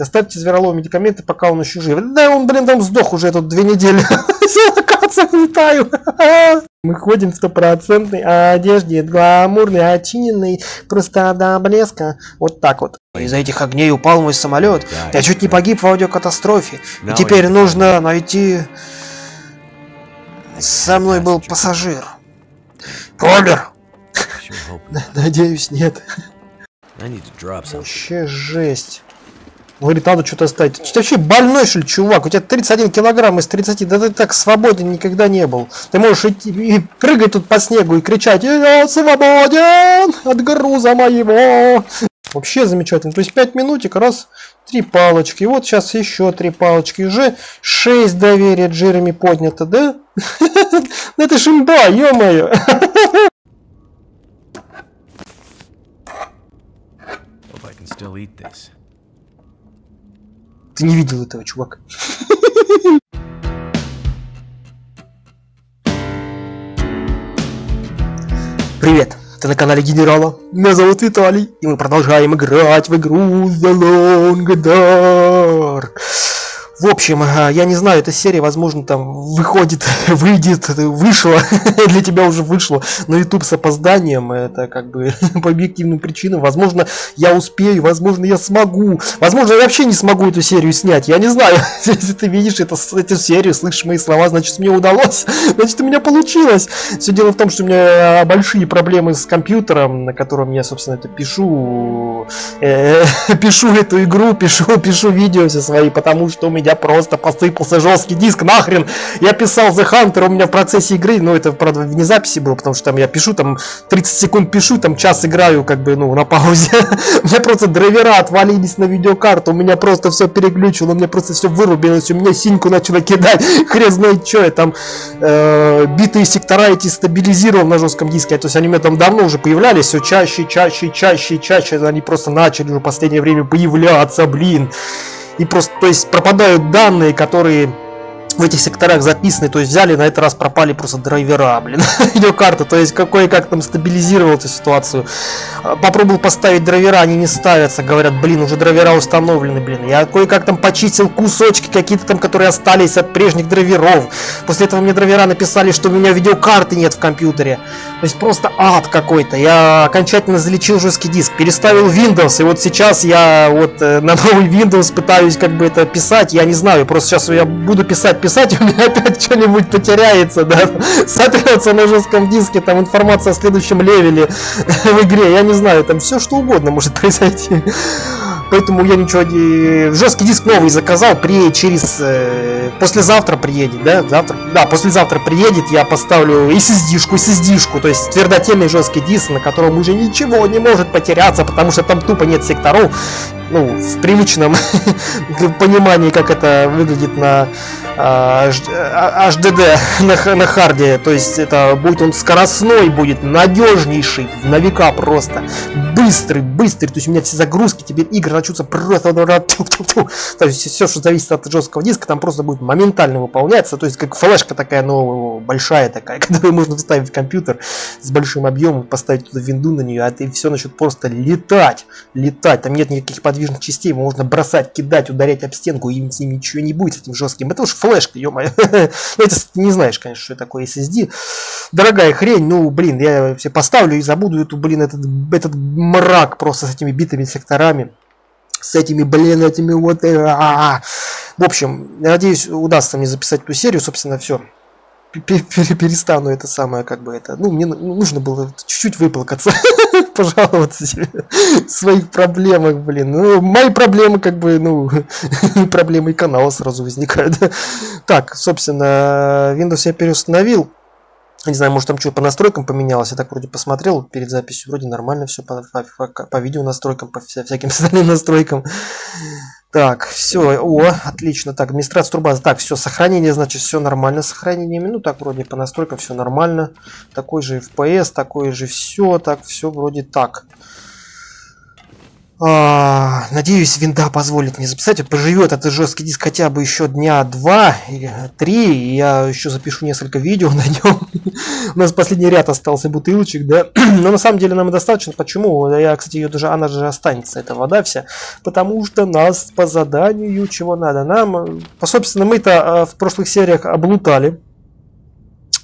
Доставьте зверолову медикаменты, пока он еще жив. Да он, блин, там сдох уже тут две недели. Все, локациях летаю. Мы ходим в стопроцентной одежде, гламурный, очиненный, просто до блеска. Вот так вот. Из-за этих огней упал мой самолет. Я чуть не погиб в аудиокатастрофе. И теперь нужно найти... Со мной был пассажир. Помер? Надеюсь, нет. Вообще жесть. Говорит, надо что-то оставить. Ты вообще больной, что ли, чувак? У тебя 31 килограмм из 30. Да ты так свободен никогда не был. Ты можешь идти и прыгать тут по снегу и кричать «Я свободен от груза моего!» Вообще замечательно. То есть 5 минутик, раз, три палочки. Вот сейчас еще три палочки. Уже 6 доверия Джереми поднято, да? Это шимба, ё-моё! still eat this. Ты не видел этого, чувак. Привет, ты на канале Генерала. Меня зовут Виталий, и мы продолжаем играть в игру The Long Dark. В общем, я не знаю, эта серия, возможно, там выходит, выйдет, вышла, для тебя уже вышло на YouTube с опозданием, это как бы по объективным причинам. Возможно, я успею, возможно, я смогу, возможно, я вообще не смогу эту серию снять, я не знаю. Если ты видишь это, эту серию, слышишь мои слова, значит, мне удалось, значит, у меня получилось. Все дело в том, что у меня большие проблемы с компьютером, на котором я, собственно, это пишу, э, пишу эту игру, пишу, пишу видео все свои, потому что у меня меня просто посыпался жесткий диск, нахрен. Я писал The Hunter, у меня в процессе игры, ну это, правда, не записи было, потому что там я пишу, там 30 секунд пишу, там час играю, как бы, ну, на паузе. У меня просто драйвера отвалились на видеокарту, у меня просто все переключило, у меня просто все вырубилось, у меня синьку начало кидать, хрен знает что, я там э, битые сектора эти стабилизировал на жестком диске, то есть они у меня там давно уже появлялись, все чаще, чаще, чаще, чаще, они просто начали уже в последнее время появляться, блин и просто, то есть пропадают данные, которые в этих секторах записаны, то есть взяли, на этот раз пропали просто драйвера, блин, видеокарта, то есть какой как там стабилизировал эту ситуацию. А, попробовал поставить драйвера, они не ставятся, говорят, блин, уже драйвера установлены, блин. Я кое-как там почистил кусочки какие-то там, которые остались от прежних драйверов. После этого мне драйвера написали, что у меня видеокарты нет в компьютере. То есть просто ад какой-то. Я окончательно залечил жесткий диск, переставил Windows, и вот сейчас я вот э, на новый Windows пытаюсь как бы это писать, я не знаю, просто сейчас я буду писать писать, у меня опять что-нибудь потеряется, да, сотрется на жестком диске, там информация о следующем левеле в игре, я не знаю, там все что угодно может произойти. Поэтому я ничего не... Жесткий диск новый заказал, приедет через... Э, послезавтра приедет, да? Завтра? Да, послезавтра приедет, я поставлю SSD-шку, SSD-шку, то есть твердотельный жесткий диск, на котором уже ничего не может потеряться, потому что там тупо нет секторов. Ну, в привычном понимании, как это выглядит на HDD а, а, на, на харде, то есть это будет он скоростной, будет надежнейший, на века просто, быстрый, быстрый, то есть у меня все загрузки, теперь игры начнутся просто, то есть все, что зависит от жесткого диска, там просто будет моментально выполняться, то есть как флешка такая, но большая такая, которую можно вставить в компьютер с большим объемом, поставить туда винду на нее, а ты все начнет просто летать, летать, там нет никаких подвижных частей, можно бросать, кидать, ударять об стенку, и с ним ничего не будет, с этим жестким, это уж флешка, ё-моё. ну, это не знаешь, конечно, что такое SSD. Дорогая хрень, ну, блин, я все поставлю и забуду эту, блин, этот, этот мрак просто с этими битыми секторами. С этими, блин, этими вот... Э, а -а -а. В общем, надеюсь, удастся мне записать эту серию, собственно, все перестану это самое, как бы это, ну, мне нужно было чуть-чуть выплакаться, пожаловаться себе в своих проблемах, блин. Ну, мои проблемы, как бы, ну, проблемы и канала сразу возникают. так, собственно, Windows я переустановил. Не знаю, может там что по настройкам поменялось. Я так вроде посмотрел перед записью. Вроде нормально все по, по, по, по видео настройкам, по вся, всяким остальным настройкам. Так, все, о, отлично. Так, администрация турбазы. Так, все, сохранение, значит, все нормально с сохранениями. Ну, так, вроде по настройкам все нормально. Такой же FPS, такое же все, так, все вроде так. А, надеюсь, винда позволит мне записать. Поживет этот жесткий диск хотя бы еще дня два или три. И я еще запишу несколько видео на нем. У нас последний ряд остался бутылочек, да. Но на самом деле нам и достаточно. Почему? Я, кстати, ее даже, она же останется, эта вода вся. Потому что нас по заданию чего надо. Нам, по собственно, мы-то а, в прошлых сериях облутали.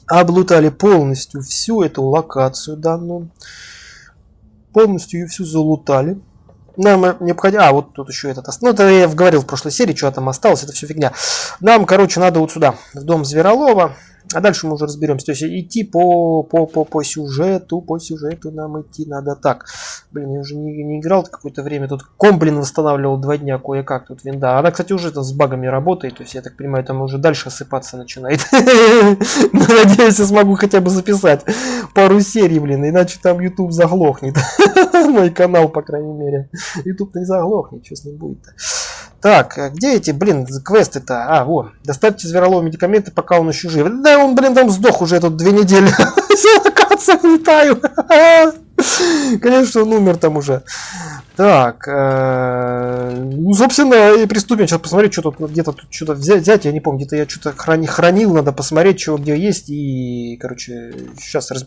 Облутали полностью всю эту локацию данную. Полностью ее всю залутали. Нам необходимо... А, вот тут еще этот... Ну, это я говорил в прошлой серии, что там осталось, это все фигня. Нам, короче, надо вот сюда, в дом Зверолова. А дальше мы уже разберемся. То есть идти по, по, по, по сюжету, по сюжету нам идти надо так. Блин, я уже не, не играл какое-то время. Тут ком, блин, восстанавливал два дня кое-как тут винда. Она, кстати, уже там с багами работает. То есть, я так понимаю, там уже дальше осыпаться начинает. Надеюсь, я смогу хотя бы записать пару серий, блин. Иначе там YouTube заглохнет. Мой канал, по крайней мере. YouTube-то не заглохнет. Что с ним будет-то? Так, а где эти, блин, квесты-то? А, вот. Доставьте Зверолову медикаменты, пока он еще жив. Да он, блин, там сдох уже тут две недели. Локация летаю. Конечно, он умер там уже. Так, э, ну, собственно, и приступим. Сейчас посмотреть, что тут где-то тут что-то взять, Я не помню, где-то я что-то храни, хранил, надо посмотреть, что где есть. И, короче, сейчас раз...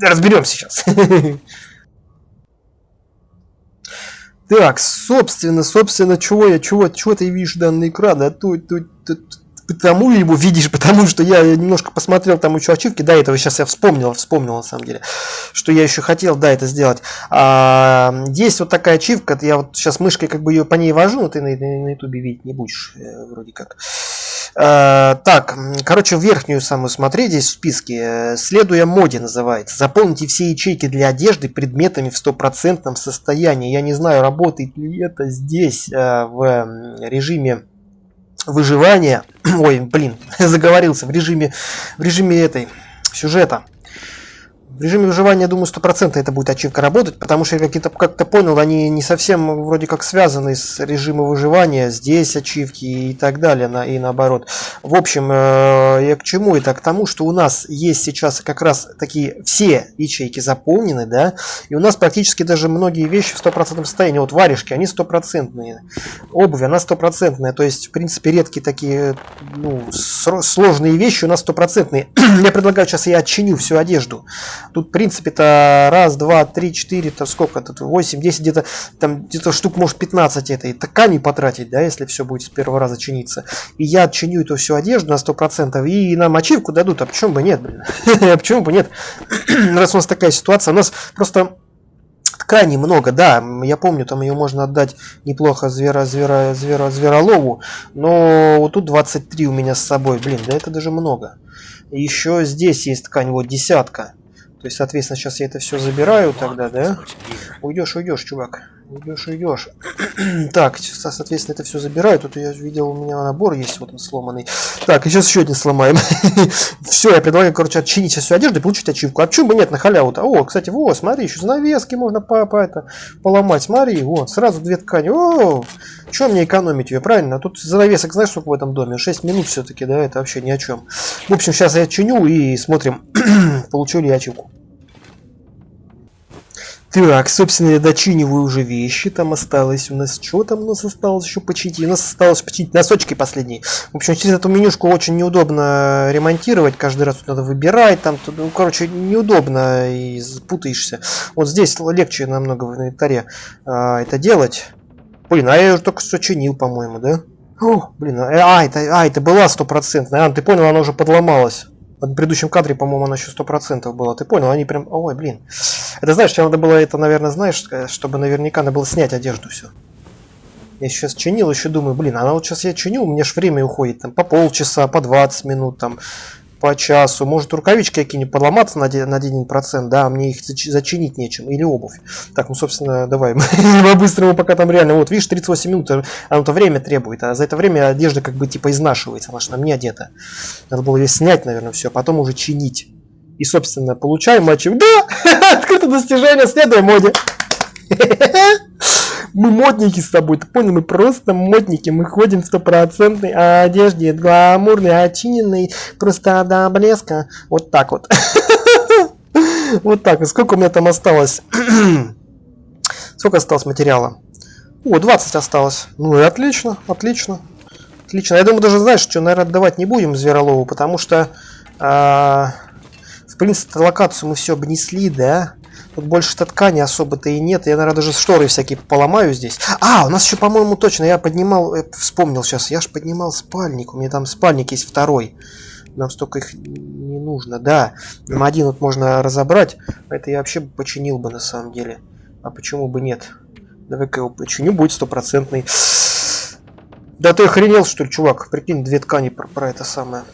разберемся сейчас. Так, собственно, собственно, чего я, чего, чего ты видишь данный экран? А тут, тут, тут, потому его видишь, потому что я немножко посмотрел там еще ачивки, да, этого сейчас я вспомнил, вспомнил на самом деле, что я еще хотел, да, это сделать. А, есть вот такая ачивка, я вот сейчас мышкой как бы ее по ней вожу, но ты на, на, на ютубе видеть не будешь, э, вроде как. Э, так, короче, верхнюю самую смотри здесь в списке. Э, следуя моде называется. Заполните все ячейки для одежды предметами в стопроцентном состоянии. Я не знаю, работает ли это здесь э, в режиме выживания. Ой, блин, заговорился в режиме, в режиме этой сюжета. В режиме выживания, думаю, 100% это будет ачивка работать, потому что я как-то как понял, они не совсем вроде как связаны с режимом выживания, здесь ачивки и так далее, на, и наоборот. В общем, э, я к чему это? К тому, что у нас есть сейчас как раз такие все ячейки заполнены, да, и у нас практически даже многие вещи в стопроцентном состоянии. Вот варежки, они стопроцентные, обувь, она стопроцентная, то есть, в принципе, редкие такие ну, сложные вещи у нас стопроцентные. я предлагаю сейчас я отчиню всю одежду Тут, в принципе-то, раз, два, три, четыре, то сколько тут, 8, 10, где-то, там, где-то штук, может, 15 этой ткани потратить, да, если все будет с первого раза чиниться. И я отчиню эту всю одежду на 100%, и нам ачивку дадут, а почему бы нет, блин? А почему бы нет? Раз у нас такая ситуация, у нас просто ткани много, да, я помню, там ее можно отдать неплохо звера, звера, звера, зверолову, но вот тут 23 у меня с собой, блин, да это даже много. Еще здесь есть ткань, вот десятка. То есть, соответственно, сейчас я это все забираю тогда, да? Уйдешь, уйдешь, чувак. Уйдешь, уйдешь. так, соответственно, это все забираю. Тут я видел, у меня набор есть, вот он сломанный. Так, и сейчас еще один сломаем. все, я предлагаю, короче, отчинить сейчас всю одежду и получить ачивку. А почему бы нет на халяву-то? О, кстати, вот, смотри, еще занавески можно по, по это поломать. Смотри, вот, сразу две ткани. О, что мне экономить ее, правильно? А тут занавесок, знаешь, сколько в этом доме? 6 минут все-таки, да, это вообще ни о чем. В общем, сейчас я чиню и смотрим, получу ли я ачивку. Так, собственно, я дочиниваю уже вещи. Там осталось у нас... Что там у нас осталось еще починить? У нас осталось починить носочки последние. В общем, через эту менюшку очень неудобно ремонтировать. Каждый раз надо выбирать. Там, ну, короче, неудобно и путаешься. Вот здесь легче намного в инвентаре а, это делать. Блин, а я уже только что чинил, по-моему, да? О, блин, а, а, это, а, это была стопроцентная. А, ты понял, она уже подломалась. В предыдущем кадре, по-моему, она еще сто процентов была. Ты понял? Они прям... Ой, блин. Это знаешь, что надо было это, наверное, знаешь, чтобы наверняка надо было снять одежду все. Я сейчас чинил, еще думаю, блин, она вот сейчас я чиню, у меня же время уходит там по полчаса, по 20 минут, там по часу. Может рукавички какие-нибудь подломаться на 1%, да, а мне их зачинить нечем. Или обувь. Так, ну, собственно, давай по-быстрому, пока там реально, вот видишь, 38 минут, оно-то время требует, а за это время одежда как бы типа изнашивается, она же на мне одета. Надо было ее снять, наверное, все, а потом уже чинить. И, собственно, получаем матч. Да! Открыто достижение, следуя моде. Мы модники с тобой, ты понял? Мы просто модники. Мы ходим в стопроцентной одежде, гламурной, очиненной, просто до блеска. Вот так вот. Вот так. И сколько у меня там осталось? Сколько осталось материала? О, 20 осталось. Ну и отлично, отлично. Отлично. Я думаю, даже знаешь, что, наверное, отдавать не будем Зверолову, потому что, э, в принципе, локацию мы все обнесли, да? Тут больше-то ткани особо-то и нет. Я, наверное, даже шторы всякие поломаю здесь. А, у нас еще, по-моему, точно, я поднимал, э, вспомнил сейчас, я же поднимал спальник. У меня там спальник есть второй. Нам столько их не нужно. Да, один вот можно разобрать. Это я вообще починил бы на самом деле. А почему бы нет? Давай-ка его починю, будет стопроцентный. Да ты охренел, что ли, чувак? Прикинь, две ткани про, про это самое.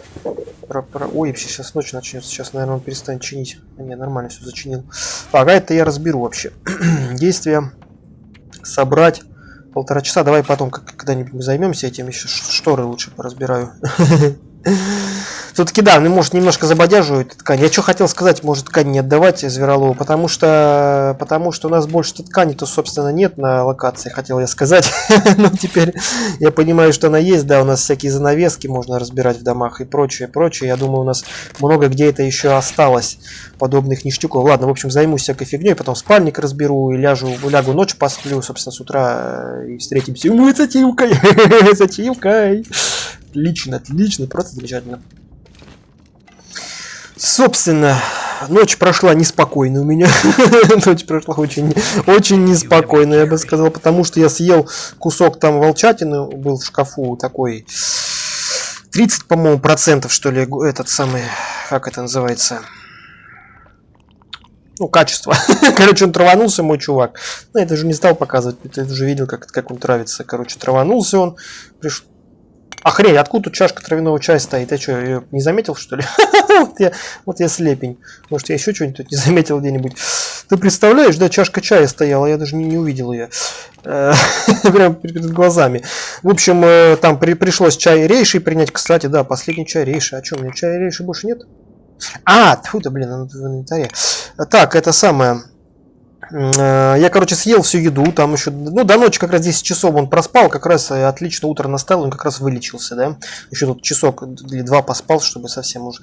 Про, про... Ой, сейчас ночь начнется. Сейчас, наверное, он перестанет чинить. А, не, нормально все зачинил. Так, а это я разберу вообще. Действие. Собрать. Полтора часа. Давай потом когда-нибудь займемся этим. Еще шторы лучше поразбираю. Все-таки да, может немножко забодяживает ткань. Я что хотел сказать, может ткань не отдавать Зверолову, потому что, потому что у нас больше ткани, то собственно нет на локации, хотел я сказать. Но теперь я понимаю, что она есть, да, у нас всякие занавески можно разбирать в домах и прочее, прочее. Я думаю, у нас много где это еще осталось, подобных ништяков. Ладно, в общем, займусь всякой фигней, потом спальник разберу и ляжу, лягу ночь посплю, собственно, с утра и встретимся. Мы с Ачивкой, с Ачивкой. Отлично, отлично, просто замечательно. Собственно, ночь прошла неспокойно у меня. ночь прошла очень, очень неспокойно, я бы сказал, потому что я съел кусок там волчатины, был в шкафу такой 30, по-моему, процентов, что ли, этот самый, как это называется, ну, качество. Короче, он траванулся, мой чувак. Ну, это же не стал показывать, ты уже видел, как, как он травится. Короче, траванулся он, приш... Охренеть, откуда тут чашка травяного чая стоит? Я что, ее не заметил, что ли? вот, я, вот я слепень. Может, я еще что-нибудь тут не заметил где-нибудь. Ты представляешь, да, чашка чая стояла, я даже не, не увидел ее. Э, прямо перед глазами. В общем, э, там при, пришлось чай рейший принять. Кстати, да, последний чай рейший. А что, у меня чая рейший больше нет? А, тьфу, да, блин, он в инвентаре. Так, это самое. Э, я, короче, съел всю еду, там еще, ну, до ночи как раз 10 часов он проспал, как раз э, отлично утро настало, он как раз вылечился, да. Еще тут часок или два поспал, чтобы совсем уже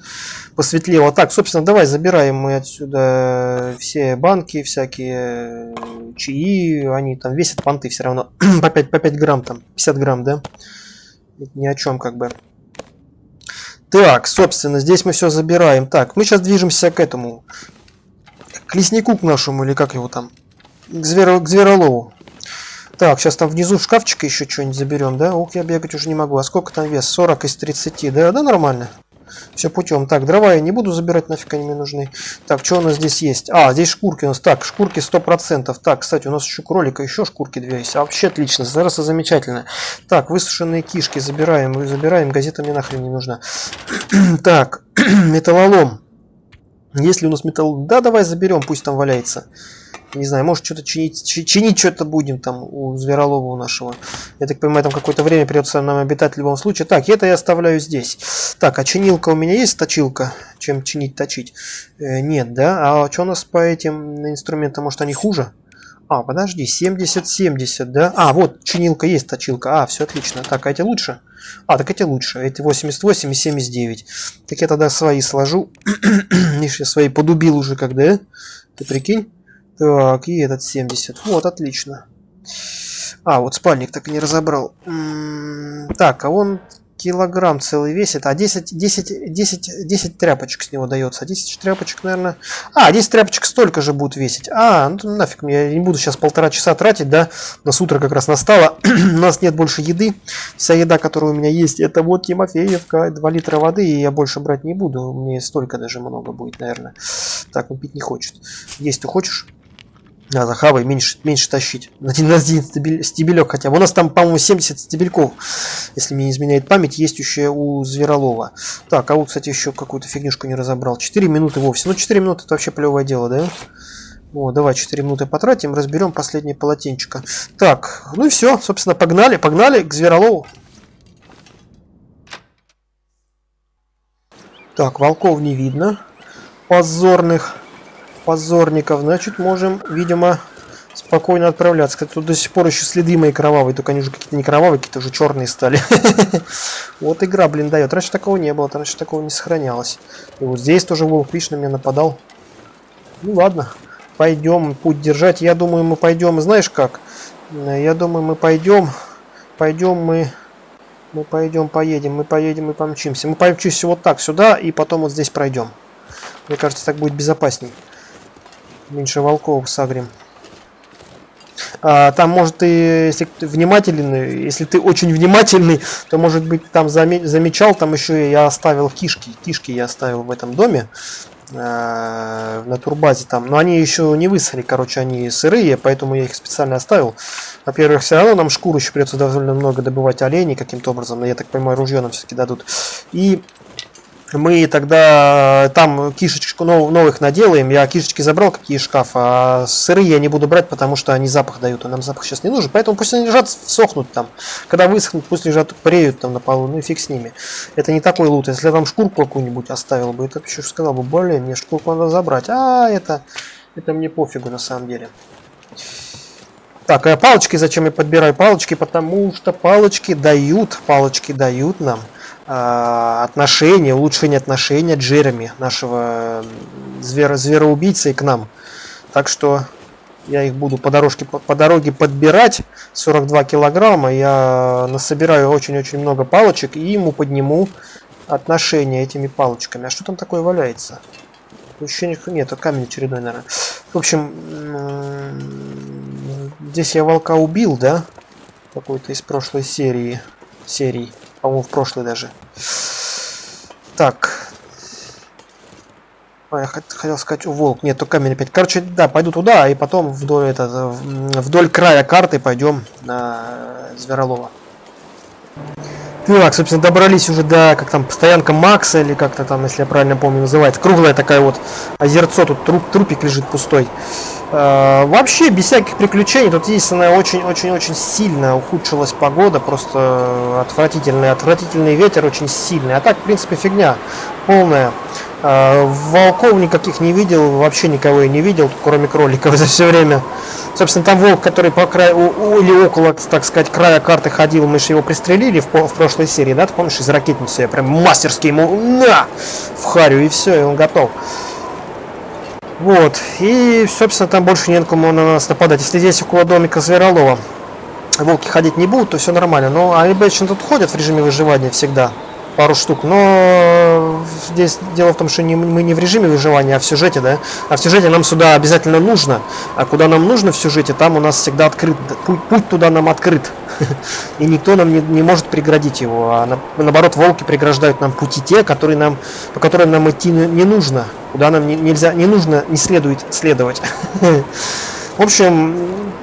посветлело. Так, собственно, давай забираем мы отсюда все банки, всякие э, чаи, они там весят понты все равно, по 5, по 5 грамм там, 50 грамм, да. Это ни о чем как бы. Так, собственно, здесь мы все забираем. Так, мы сейчас движемся к этому к леснику к нашему, или как его там, к, зверо, к зверолову. Так, сейчас там внизу шкафчика еще что-нибудь заберем, да? Ох, я бегать уже не могу. А сколько там вес? 40 из 30, да? Да, нормально. Все путем. Так, дрова я не буду забирать, нафиг они мне нужны. Так, что у нас здесь есть? А, здесь шкурки у нас. Так, шкурки 100%. Так, кстати, у нас еще кролика, еще шкурки две есть. А вообще отлично, зараз замечательно. Так, высушенные кишки забираем. Забираем, газета мне нахрен не нужна. так, металлолом. Если у нас металл... Да, давай заберем, пусть там валяется. Не знаю, может что-то чинить, чинить что-то будем там у Зверолова у нашего. Я так понимаю, там какое-то время придется нам обитать в любом случае. Так, это я оставляю здесь. Так, а чинилка у меня есть, точилка? Чем чинить, точить? Э, нет, да? А что у нас по этим инструментам? Может они хуже? А, подожди, 70-70, да? А, вот, чинилка есть, точилка. А, все отлично. Так, а эти лучше? А, так эти лучше. Эти 88 и 79. Так я тогда свои сложу. Видишь, я свои подубил уже когда. Ты прикинь? Так, и этот 70. Вот, отлично. А, вот спальник так и не разобрал. М -м так, а он килограмм целый весит, а 10, 10, 10, 10 тряпочек с него дается. 10 тряпочек, наверное... А, 10 тряпочек столько же будут весить. А, ну нафиг, я не буду сейчас полтора часа тратить, да? У нас утро как раз настало. у нас нет больше еды. Вся еда, которая у меня есть, это вот Тимофеевка, 2 литра воды, и я больше брать не буду. Мне столько даже много будет, наверное. Так, он пить не хочет. Есть ты хочешь? А, захавай, меньше, меньше тащить. На один, на один стебель, стебелек хотя бы. У нас там, по-моему, 70 стебельков, если мне не изменяет память, есть еще у Зверолова. Так, а вот, кстати, еще какую-то фигнюшку не разобрал. 4 минуты вовсе. Ну, 4 минуты это вообще плевое дело, да? О, давай 4 минуты потратим, разберем последнее полотенчико. Так, ну и все, собственно, погнали, погнали к Зверолову. Так, волков не видно. Позорных позорников. Значит, можем, видимо, спокойно отправляться. Кстати, тут до сих пор еще следы мои кровавые, только они уже какие-то не кровавые, какие-то уже черные стали. Вот игра, блин, дает. Раньше такого не было, раньше такого не сохранялось. И вот здесь тоже волк, видишь, на меня нападал. Ну ладно. пойдем путь держать. Я думаю, мы пойдем, знаешь как? Я думаю, мы пойдем, пойдем мы, мы пойдем, поедем, мы поедем и помчимся. Мы помчимся вот так сюда и потом вот здесь пройдем. Мне кажется, так будет безопасней. Меньше волков сагрим. А, там может ты, если ты внимательный, если ты очень внимательный, то может быть там заме замечал, там еще я оставил кишки, кишки я оставил в этом доме э, на турбазе там, но они еще не высохли, короче, они сырые, поэтому я их специально оставил. Во-первых, все равно нам шкуру еще придется довольно много добывать оленей каким-то образом, но я так понимаю, ружье нам все-таки дадут. И мы тогда там кишечку новых наделаем. Я кишечки забрал, какие из шкафа, а сырые я не буду брать, потому что они запах дают, а нам запах сейчас не нужен. Поэтому пусть они лежат, сохнут там. Когда высохнут, пусть лежат, преют там на полу, ну и фиг с ними. Это не такой лут. Если я там шкурку какую-нибудь оставил бы, это еще сказал бы, блин, мне шкурку надо забрать. А, это, это мне пофигу на самом деле. Так, а палочки зачем я подбираю? Палочки, потому что палочки дают, палочки дают нам отношения, улучшение отношения Джереми, нашего звера, звероубийцы, к нам. Так что я их буду по дорожке по дороге подбирать. 42 килограмма. Я насобираю очень-очень много палочек и ему подниму отношения этими палочками. А что там такое валяется? Ощущение нет камень очередной наверное в общем здесь я волка убил да? Какой-то из прошлой серии серии по-моему, в прошлый даже. Так. А, я хотел сказать, волк. Нет, то камень опять. Короче, да, пойду туда, и потом вдоль, это, вдоль края карты пойдем на Зверолова. Так, собственно, добрались уже до, как там, стоянка Макса, или как-то там, если я правильно помню, называется. Круглая такая вот озерцо, тут труп, трупик лежит пустой. Э, вообще, без всяких приключений, тут единственное, очень-очень-очень сильно ухудшилась погода, просто отвратительный, отвратительный ветер, очень сильный. А так, в принципе, фигня полная. Э, волков никаких не видел, вообще никого я не видел, кроме кроликов за все время. Собственно, там волк, который по краю, или около, так сказать, края карты ходил, мы же его пристрелили в, в прошлой серии, да, ты помнишь, из ракетницы я прям мастерски ему на в харю, и все, и он готов. Вот, и, собственно, там больше не на кому на нас нападать. Если здесь около домика Зверолова волки ходить не будут, то все нормально. Но они обычно тут ходят в режиме выживания всегда пару штук. Но здесь дело в том, что не, мы не в режиме выживания, а в сюжете, да. А в сюжете нам сюда обязательно нужно. А куда нам нужно в сюжете, там у нас всегда открыт. Путь, путь туда нам открыт. И никто нам не, не может преградить его. А на, наоборот, волки преграждают нам пути те, которые нам, по которым нам идти не нужно. Куда нам не, нельзя, не нужно, не следует следовать. В общем,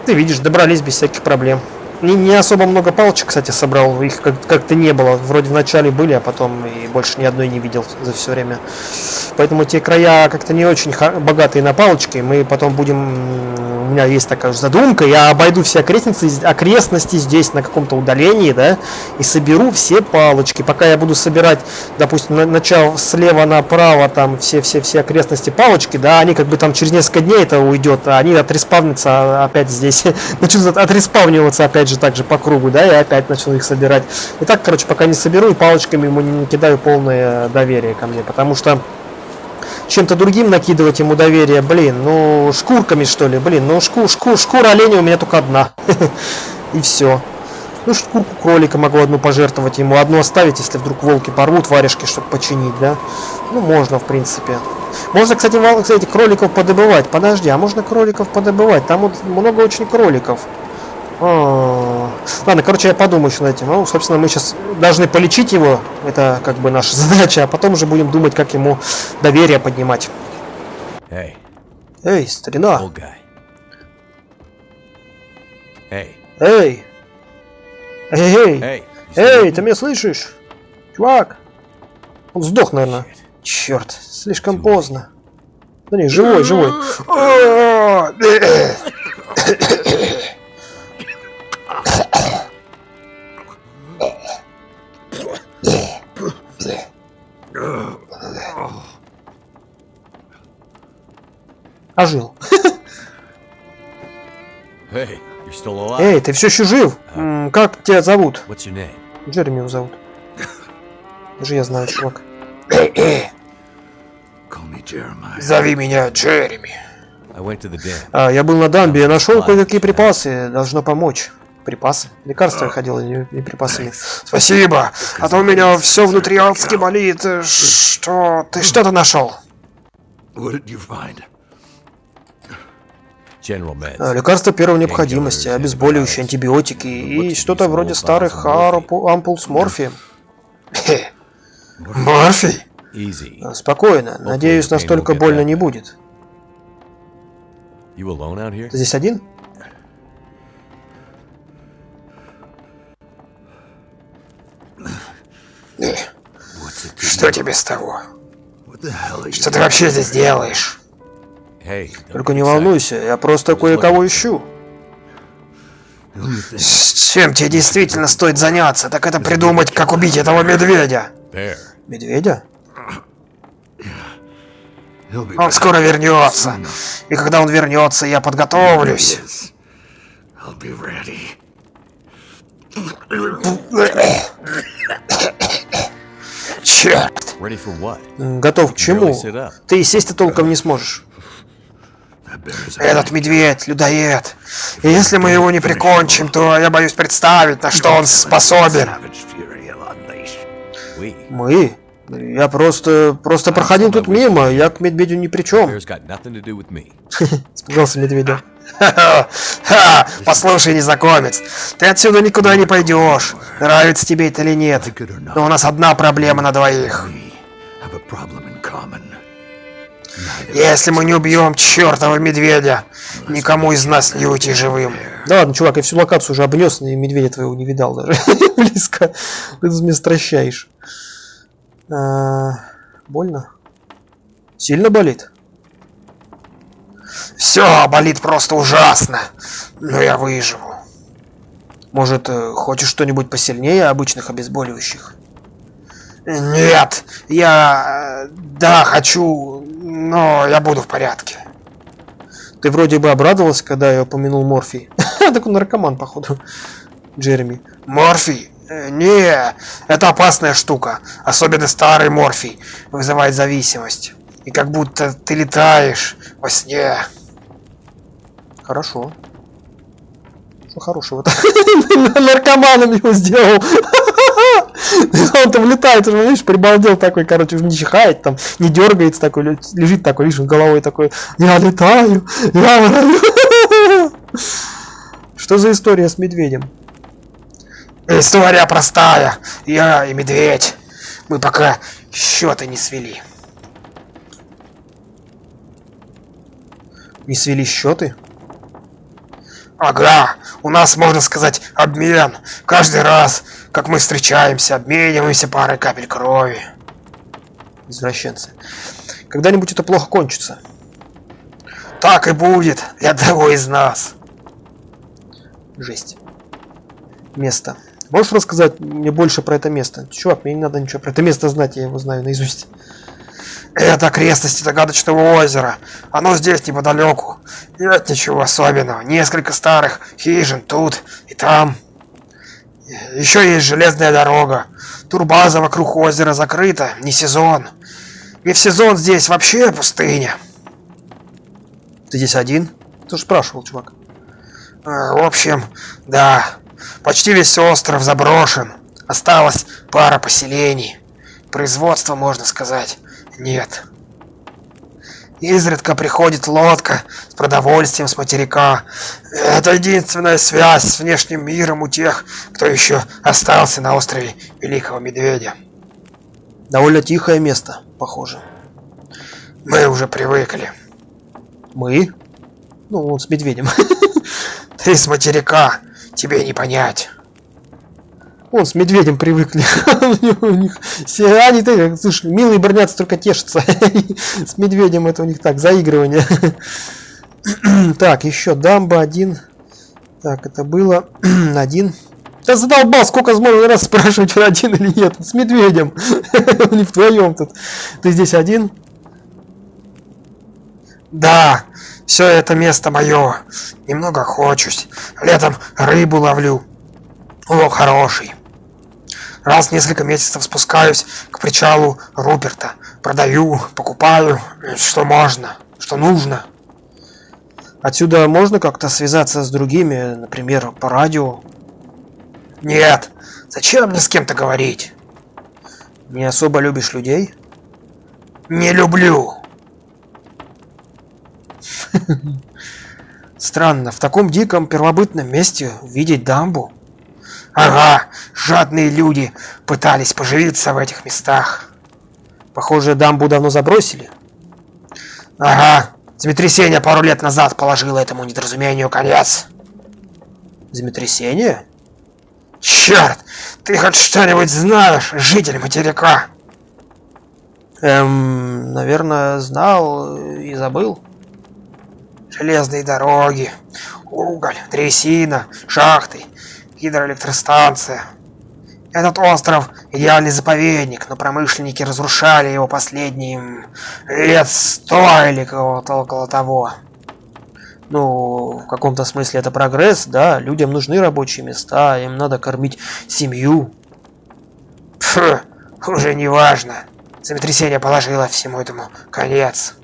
ты видишь, добрались без всяких проблем. Не, не особо много палочек, кстати, собрал. Их как-то как не было. Вроде вначале были, а потом и больше ни одной не видел за все время. Поэтому те края как-то не очень богатые на палочки. Мы потом будем... У меня есть такая задумка. Я обойду все окрестности, окрестности здесь на каком-то удалении, да, и соберу все палочки. Пока я буду собирать, допустим, на, начав слева направо там все-все-все окрестности палочки, да, они как бы там через несколько дней это уйдет, а они отреспавнятся опять здесь. Начнут отреспавниваться опять же так же по кругу, да, и опять начал их собирать. И так, короче, пока не соберу, и палочками ему не кидаю полное доверие ко мне, потому что чем-то другим накидывать ему доверие, блин, ну шкурками что ли, блин, ну шку, шку, шкура оленя у меня только одна. И все. Ну, шкурку кролика могу одну пожертвовать ему, одну оставить, если вдруг волки порвут варежки, чтобы починить, да? Ну, можно, в принципе. Можно, кстати, кстати, кроликов подобывать. Подожди, а можно кроликов подобывать? Там вот много очень кроликов. Ладно, короче, я подумаю еще над этим. Ну, собственно, мы сейчас должны полечить его. Это как бы наша задача. А потом уже будем думать, как ему доверие поднимать. Эй, Эй старина. Эй. Эй. Эй, эй. Эй, ты меня слышишь? Чувак. Он сдох, наверное. Черт, слишком поздно. Да не, живой, живой. Ожил. Эй, ты все еще жив? Uh, как тебя зовут? Джереми его зовут. Даже я знаю, чувак. Зови меня Джереми. А, я был на дамбе, я нашел кое-какие припасы, должно помочь. Припасы? Лекарства я ходил, не, не припасами. Спасибо, а то у меня все внутри адски болит. Что? Ты что-то нашел? А, лекарства первой необходимости, обезболивающие, антибиотики и что-то вроде старых ампул с морфием. Морфий? Спокойно, надеюсь, настолько больно не будет. Ты здесь один? Что тебе с того? Что ты вообще здесь делаешь? Только не волнуйся, я просто кое-кого ищу. С чем тебе действительно стоит заняться, так это придумать, как убить этого медведя. Медведя? Он скоро вернется. И когда он вернется, я подготовлюсь. Черт! Готов к чему? Ты сесть-то толком не сможешь. Этот медведь, людоед. И если мы его не прикончим, то я боюсь представить, на что он способен. Мы? Я просто... просто проходил тут мимо, я к медведю ни при чем. Испугался медведя. Послушай, незнакомец, ты отсюда никуда не пойдешь, нравится тебе это или нет. Но у нас одна проблема на двоих. Если мы не убьем чертова медведя, никому из нас не уйти живым. Да ладно, чувак, я всю локацию уже обнес, и медведя твоего не видал даже близко. Ты меня стращаешь. А, больно? Сильно болит? Все болит просто ужасно, но я выживу. Может, э, хочешь что-нибудь посильнее обычных обезболивающих? Нет, я... Э, да, хочу, но я буду в порядке. Ты вроде бы обрадовался, когда я упомянул Морфий. Так он наркоман, походу. Джереми. Морфий? Э, не, это опасная штука. Особенно старый Морфий. Вызывает зависимость. И как будто ты летаешь во сне. Хорошо. Что хорошего-то? Наркоманом его сделал. Он там летает, уже, видишь, прибалдел такой, короче, уже не чихает, там, не дергается такой, лежит такой, видишь, головой такой, я летаю, я летаю. Что за история с медведем? История простая. Я и медведь. Мы пока счеты не свели. Не свели счеты? Ага, у нас, можно сказать, обмен. Каждый раз, как мы встречаемся, обмениваемся парой капель крови. Извращенцы. Когда-нибудь это плохо кончится. Так и будет для одного из нас. Жесть. Место. Можешь рассказать мне больше про это место? Чувак, мне не надо ничего про это место знать, я его знаю наизусть. Это окрестности загадочного озера. Оно здесь неподалеку. Нет ничего особенного. Несколько старых хижин тут и там. Еще есть железная дорога. Турбаза вокруг озера закрыта. Не сезон. И в сезон здесь вообще пустыня. Ты здесь один? Ты же спрашивал, чувак. А, в общем, да. Почти весь остров заброшен. Осталось пара поселений. Производство, можно сказать нет. Изредка приходит лодка с продовольствием с материка. Это единственная связь с внешним миром у тех, кто еще остался на острове Великого Медведя. Довольно тихое место, похоже. Мы уже привыкли. Мы? Ну, он с медведем. Ты с материка, тебе не понять. Он с медведем привыкли. у них все, они, ты, слушай, милые бронятся, только тешатся. с медведем это у них так, заигрывание. так, еще дамба один. Так, это было один. Да задолбал, сколько можно раз спрашивать, один или нет. С медведем. Не вдвоем тут. Ты здесь один? Да, все это место мое. Немного хочусь. Летом рыбу ловлю. Лог хороший. Раз в несколько месяцев спускаюсь к причалу Руперта. Продаю, покупаю, что можно, что нужно. Отсюда можно как-то связаться с другими, например, по радио? Нет. Зачем мне с кем-то говорить? Не особо любишь людей? Не люблю. Странно, в таком диком первобытном месте видеть дамбу. Ага, жадные люди пытались поживиться в этих местах. Похоже, дамбу давно забросили. Ага, землетрясение пару лет назад положило этому недоразумению конец. Землетрясение? Черт, ты хоть что-нибудь знаешь, житель материка? Эм, наверное, знал и забыл. Железные дороги, уголь, трясина, шахты, гидроэлектростанция. Этот остров – идеальный заповедник, но промышленники разрушали его последние лет сто или кого-то около того. Ну, в каком-то смысле это прогресс, да, людям нужны рабочие места, им надо кормить семью. Фу, уже не важно. Землетрясение положило всему этому конец.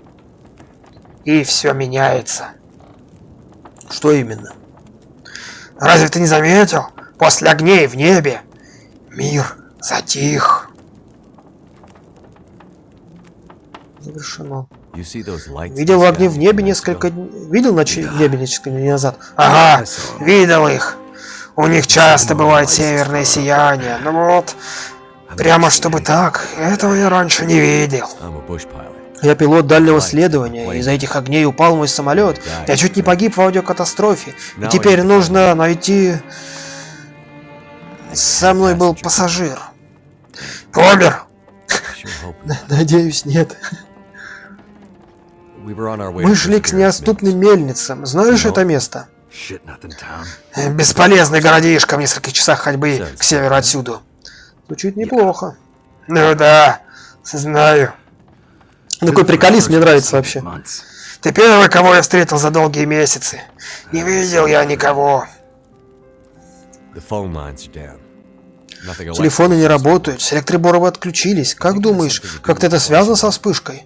И все меняется. Что именно? Разве ты не заметил? После огней в небе мир затих. Завершено. Видел огни в небе несколько дней. Видел ночи в небе несколько дней назад? Ага, видел их. У них часто бывает северное сияние. Ну вот, прямо чтобы так, этого я раньше не видел. Я пилот дальнего следования, из-за этих огней упал мой самолет. Я чуть не погиб в аудиокатастрофе. И теперь нужно найти... Со мной был пассажир. Помер? Надеюсь, нет. Мы шли к неоступным мельницам. Знаешь это место? Бесполезный городишко в нескольких часах ходьбы к северу отсюда. Звучит неплохо. Ну да, знаю. Такой приколист мне нравится вообще. Ты первый, кого я встретил за долгие месяцы. Не видел я никого. Телефоны не работают, электроборовы отключились. Как думаешь, как-то это связано со вспышкой?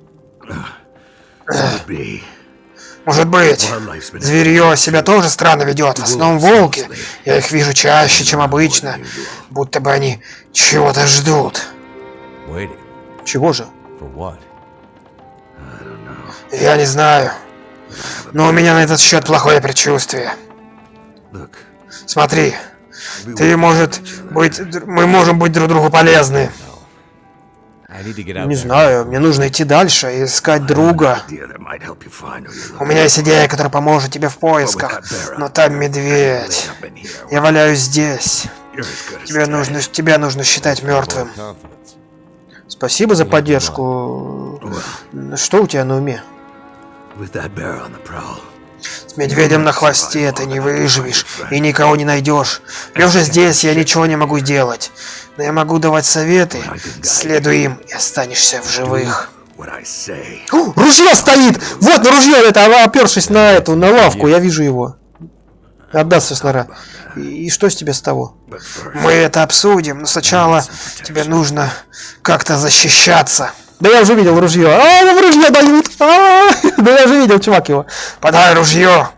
Может быть. Зверье себя тоже странно ведет. В основном волки. Я их вижу чаще, чем обычно. Будто бы они чего-то ждут. Чего же? Я не знаю. Но у меня на этот счет плохое предчувствие. Смотри. Ты, может быть, мы можем быть друг другу полезны. Не знаю, мне нужно идти дальше и искать друга. У меня есть идея, которая поможет тебе в поисках, но там медведь. Я валяюсь здесь. Тебе нужно, тебя нужно считать мертвым. Спасибо за поддержку. Что у тебя на уме? С медведем на хвосте ты не выживешь и никого не найдешь. Лежа здесь я ничего не могу делать. Но я могу давать советы. Следуй им и останешься в живых. О, ружье стоит! Вот на ружье это, опершись на эту, на лавку, я вижу его. Отдастся снара. И, и что с тебя с того? Мы это обсудим, но сначала тебе нужно как-то защищаться. Да я уже видел ружье. А, в ружье дают. А, да я уже видел, чувак его. Подай ружье.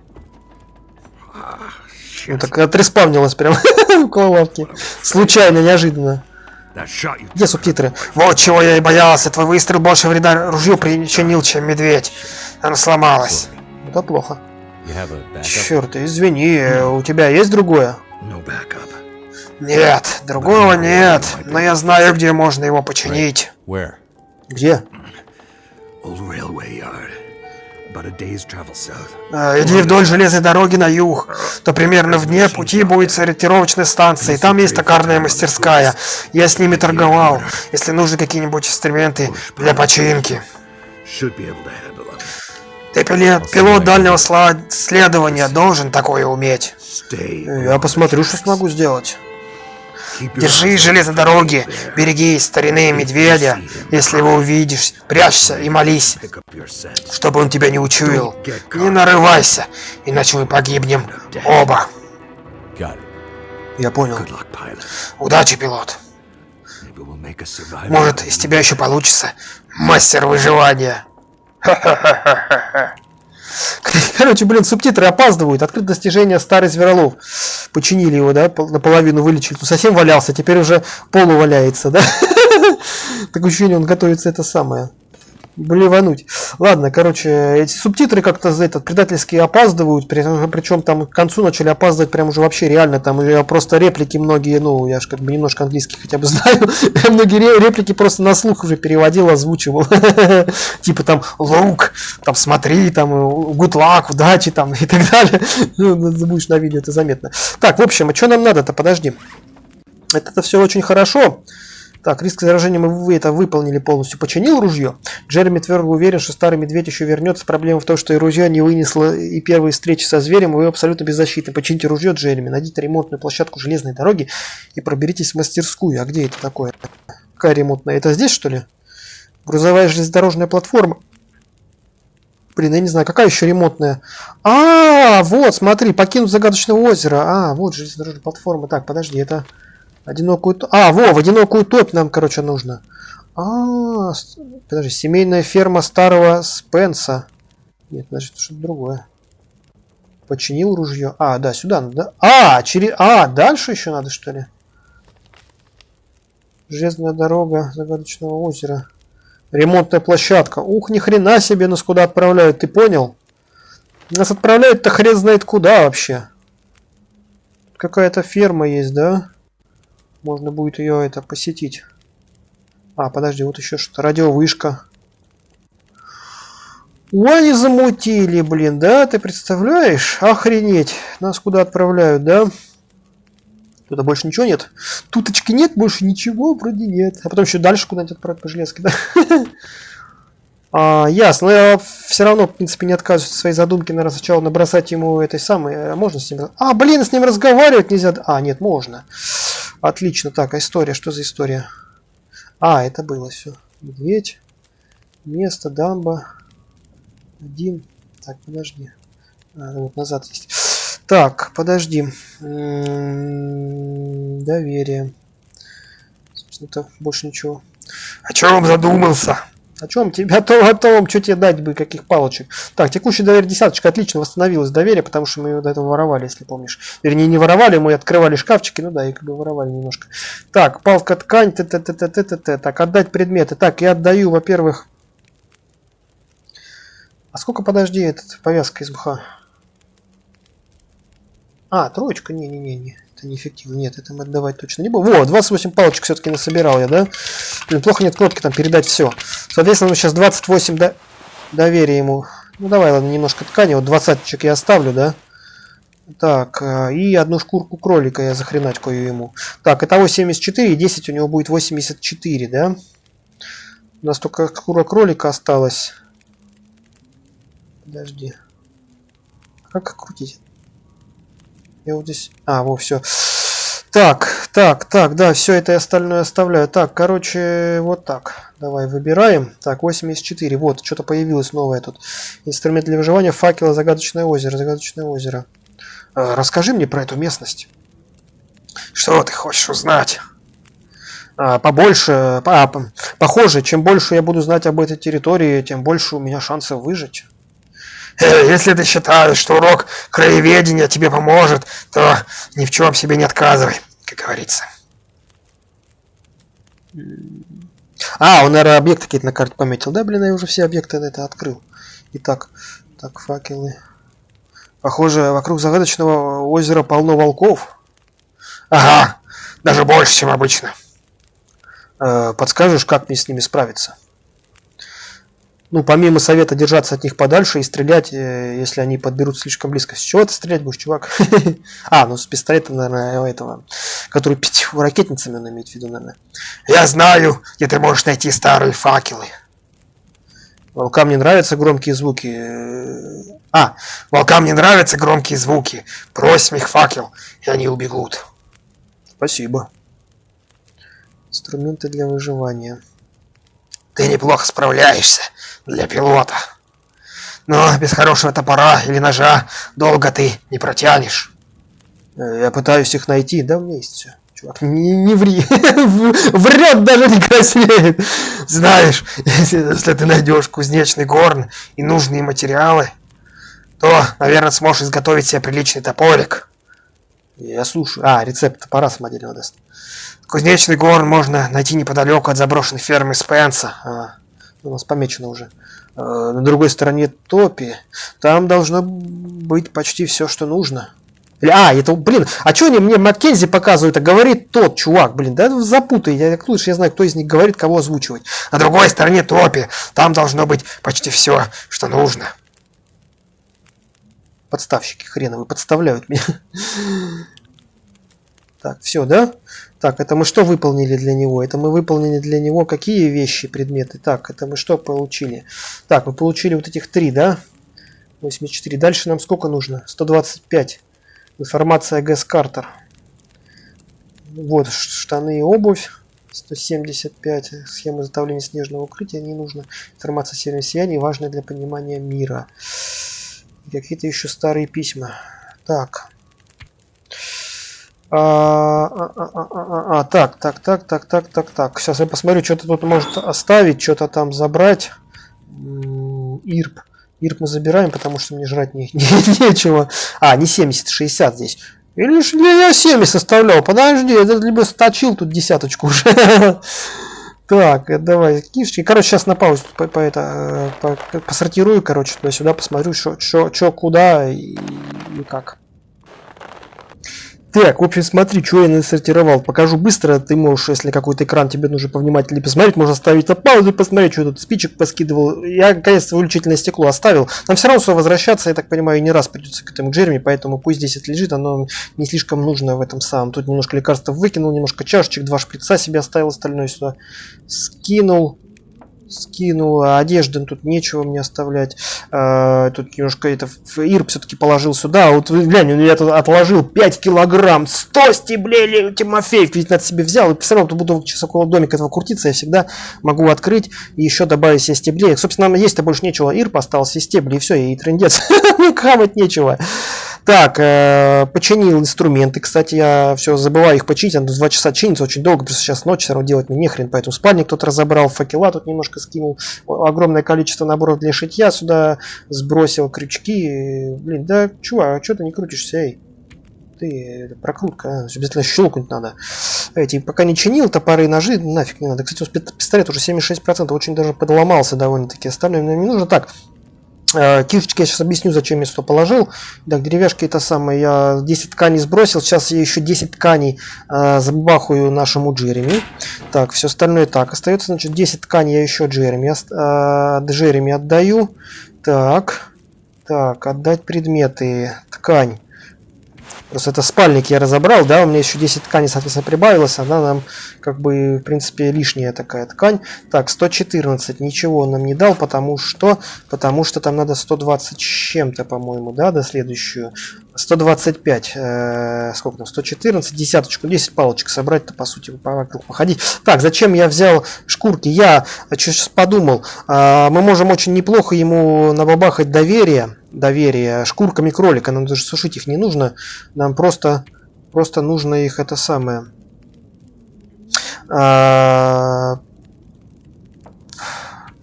Ну так отреспавнилось прям в лавки. Случайно, неожиданно. Где субтитры? Вот чего я и боялся. Твой выстрел больше вреда ружью причинил, чем медведь. Оно сломалось. Это плохо. Черт, извини, у тебя есть другое? Нет, другого нет, но я знаю, где можно его починить. Где? А, иди вдоль железной дороги на юг, то примерно в дне пути будет сориентировочная станция, и там есть токарная мастерская. Я с ними торговал, если нужны какие-нибудь инструменты для починки. Ты пилот, пилот дальнего следования должен такое уметь. Я посмотрю, что смогу сделать. Держи железной дороги, береги старины медведя. Если его увидишь, прячься и молись, чтобы он тебя не учуял. Не нарывайся, иначе мы погибнем оба. Я понял. Удачи, пилот. Может, из тебя еще получится мастер выживания. Короче, блин, субтитры опаздывают. Открыт достижение старый Зверолов. Починили его, да, наполовину вылечили. Тут совсем валялся, теперь уже полу валяется, да? Такое ощущение, он готовится это самое блевануть. Ладно, короче, эти субтитры как-то за этот предательски опаздывают, причем там к концу начали опаздывать прям уже вообще реально, там я просто реплики многие, ну, я же как бы немножко английский хотя бы знаю, многие реплики просто на слух уже переводил, озвучивал. Типа там лук, там смотри, там good luck, удачи там и так далее. Ну, будешь на видео, это заметно. Так, в общем, а что нам надо-то? Подожди. Это все очень хорошо. Так, риск заражения мы это выполнили полностью. Починил ружье. Джереми твердо уверен, что старый медведь еще вернется. Проблема в том, что и ружье не вынесло и первые встречи со зверем, и вы абсолютно беззащитны. Почините ружье, Джереми, найдите ремонтную площадку железной дороги и проберитесь в мастерскую. А где это такое? Какая ремонтная? Это здесь, что ли? Грузовая железнодорожная платформа. Блин, я не знаю, какая еще ремонтная. А, вот, смотри, покинуть загадочное озеро. А, вот железнодорожная платформа. Так, подожди, это... Одинокую... А, во, в одинокую топь нам, короче, нужно. А, подожди, семейная ферма старого Спенса. Нет, значит, что-то другое. Починил ружье. А, да, сюда надо. А, через... А, дальше еще надо, что ли? Железная дорога загадочного озера. Ремонтная площадка. Ух, ни хрена себе нас куда отправляют, ты понял? Нас отправляют-то хрен знает куда вообще. Какая-то ферма есть, да? Можно будет ее это посетить. А, подожди, вот еще что-то. Радиовышка. Ой, замутили, блин, да? Ты представляешь? Охренеть. Нас куда отправляют, да? Туда больше ничего нет? Туточки нет, больше ничего вроде нет. А потом еще дальше куда-нибудь отправить по железке, да? А, ясно, но я все равно, в принципе, не отказываюсь от своей задумки, наверное, сначала набросать ему этой самой... Э, можно с ним... А, блин, с ним разговаривать нельзя. А, нет, можно. Отлично. Так, а история, что за история? А, это было все. Медведь. Место, дамба. Один. Так, подожди. А, вот назад есть. Так, подожди. М-м, доверие. Собственно, то больше ничего. О чем задумался? О чем тебе? О том, о том, что тебе дать бы, каких палочек. Так, текущий доверие десяточка отлично восстановилось доверие, потому что мы его до этого воровали, если помнишь. Вернее, не воровали, мы открывали шкафчики, ну да, и как бы воровали немножко. Так, палка ткань, т т т т т т т Так, отдать предметы. Так, я отдаю, во-первых... А сколько, подожди, этот повязка из мха? А, троечка, не-не-не-не. Это неэффективно. Нет, это мы отдавать точно не будем. Во, 28 палочек все-таки насобирал я, да? Блин, плохо нет кнопки там передать все. Соответственно, сейчас 28 до... доверия ему. Ну давай, ладно, немножко ткани. Вот 20 я оставлю, да? Так, э, и одну шкурку кролика я захренать кою ему. Так, итого 74, и 10 у него будет 84, да? У нас только шкура кролика осталась. Подожди. Как крутить? Я вот здесь... А, во, все. Так, так, так, да, все это и остальное оставляю. Так, короче, вот так. Давай выбираем. Так, 84. Вот, что-то появилось новое тут. Инструмент для выживания, факела, загадочное озеро. Загадочное озеро. А, расскажи мне про эту местность. Что ты хочешь узнать? А, побольше, а, похоже, чем больше я буду знать об этой территории, тем больше у меня шансов выжить. Э, если ты считаешь, что урок краеведения тебе поможет, то ни в чем себе не отказывай, как говорится. А, он, наверное, объекты какие-то на карте пометил. Да, блин, я уже все объекты это открыл. Итак, так, факелы. Похоже, вокруг загадочного озера полно волков. Ага, даже больше, чем обычно. Э, подскажешь, как мне с ними справиться? Ну, помимо совета держаться от них подальше и стрелять, э, если они подберут слишком близко. С чего ты стрелять будешь, чувак? а, ну с пистолета, наверное, этого, который пятью ракетницами он имеет в виду, наверное. Я знаю, где ты можешь найти старые факелы. Волкам не нравятся громкие звуки. А, волкам не нравятся громкие звуки. Брось их факел, и они убегут. Спасибо. Инструменты для выживания. Ты неплохо справляешься для пилота. Но без хорошего топора или ножа долго ты не протянешь. Э, я пытаюсь их найти, да меня есть все. Чувак, не, не ври. Врет даже не краснеет. Знаешь, если, если ты найдешь кузнечный горн и нужные материалы, то, наверное, сможешь изготовить себе приличный топорик. Я слушаю. А, рецепт топора самодельного даст. Кузнечный горн можно найти неподалеку от заброшенной фермы Спенса. А, у нас помечено уже. Э, на другой стороне топи. Там должно быть почти все, что нужно. А, это, блин, а что они мне Маккензи показывают, а говорит тот чувак, блин, да запутай, я лучше я знаю, кто из них говорит, кого озвучивать. На другой стороне топи, там должно быть почти все, что нужно. Подставщики хреновые подставляют меня. Так, все, да? Так, это мы что выполнили для него? Это мы выполнили для него какие вещи, предметы? Так, это мы что получили? Так, мы получили вот этих три, да? 84. Дальше нам сколько нужно? 125. Информация ГЭС Картер. Вот штаны и обувь. 175. Схема изготовления снежного укрытия. Не нужно. Информация северного сияния, важная для понимания мира. Какие-то еще старые письма. Так. А, а, а, а, так, так, так, так, так, так, так. Сейчас я посмотрю, что-то тут может оставить, что-то там забрать. Ирп. Ирп мы забираем, потому что мне жрать не, не, нечего. А, не 70, 60 здесь. Или же я 70 оставлял. Подожди, это либо сточил тут десяточку уже. Так, давай, книжечки. Короче, сейчас на паузу по, по это, по, посортирую, короче, туда-сюда посмотрю, что, куда и, и как. Так, в общем, смотри, что я насортировал. Покажу быстро. Ты можешь, если какой-то экран тебе нужно повнимательнее посмотреть, можно ставить на паузу и посмотреть, что тут спичек поскидывал. Я, конечно, увеличительное стекло оставил. Нам все равно все возвращаться, я так понимаю, не раз придется к этому Джереми, поэтому пусть здесь это лежит, оно не слишком нужно в этом самом. Тут немножко лекарства выкинул, немножко чашечек, два шприца себе оставил, остальное сюда скинул скинул. А одежды тут нечего мне оставлять. А, тут немножко это Ир все-таки положил сюда. Вот глянь, я тут отложил 5 килограмм. 100 стеблей Тимофеев ведь надо себе взял. И все равно буду сейчас около домика этого крутиться. Я всегда могу открыть и еще добавить себе стеблей. Собственно, есть-то больше нечего. Ир остался стебли и все, и трендец. Хавать нечего. Так, э, починил инструменты. Кстати, я все забываю их починить. Они два часа чинится очень долго, просто сейчас ночь, все равно делать мне нехрен. Поэтому спальник кто-то разобрал, факела тут немножко скинул. Огромное количество наборов для шитья сюда сбросил, крючки. Блин, да, чувак, а что ты не крутишься, эй? Ты, прокрутка, а, обязательно щелкнуть надо. Эти, пока не чинил, топоры, ножи, нафиг не надо. Кстати, пистолет уже 76%, очень даже подломался довольно-таки. Остальное мне не нужно. Так, кишечки я сейчас объясню, зачем я сюда положил. Так, деревяшки это самое. Я 10 тканей сбросил. Сейчас я еще 10 тканей э, забахаю нашему Джереми. Так, все остальное так. Остается, значит, 10 тканей я еще Джереми, э, Джереми отдаю. Так, так, отдать предметы. Ткань. Просто это спальник я разобрал, да, у меня еще 10 тканей, соответственно, прибавилось, она нам, как бы, в принципе, лишняя такая ткань. Так, 114, ничего он нам не дал, потому что, потому что там надо 120 с чем-то, по-моему, да, до следующую. 125, э, сколько там, 114, десяточку, 10 палочек собрать-то, по сути, по вокруг походить. Так, зачем я взял шкурки? Я сейчас подумал, э, мы можем очень неплохо ему набабахать доверие, доверие шкурками кролика, нам даже сушить их не нужно, нам просто, просто нужно их, это самое, э,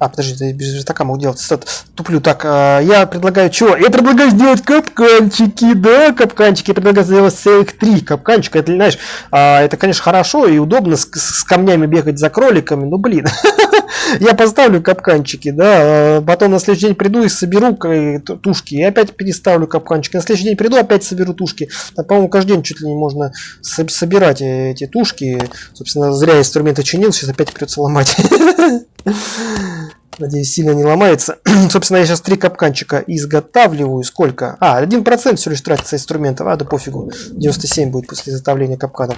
а, подожди, без верстака могу делать. Стоп, туплю. Так, а, я предлагаю чего? Я предлагаю сделать капканчики, да, капканчики. Я предлагаю сделать целых три капканчика. Это, знаешь, а, это, конечно, хорошо и удобно с, с камнями бегать за кроликами, но, блин. я поставлю капканчики, да, а потом на следующий день приду и соберу тушки, и опять переставлю капканчики. На следующий день приду, опять соберу тушки. По-моему, каждый день чуть ли не можно собирать эти тушки. Собственно, зря инструменты чинил, сейчас опять придется ломать. Надеюсь, сильно не ломается. Собственно, я сейчас три капканчика изготавливаю. Сколько? А, 1% все лишь тратится инструментов. А, да пофигу. 97 будет после изготовления капканов.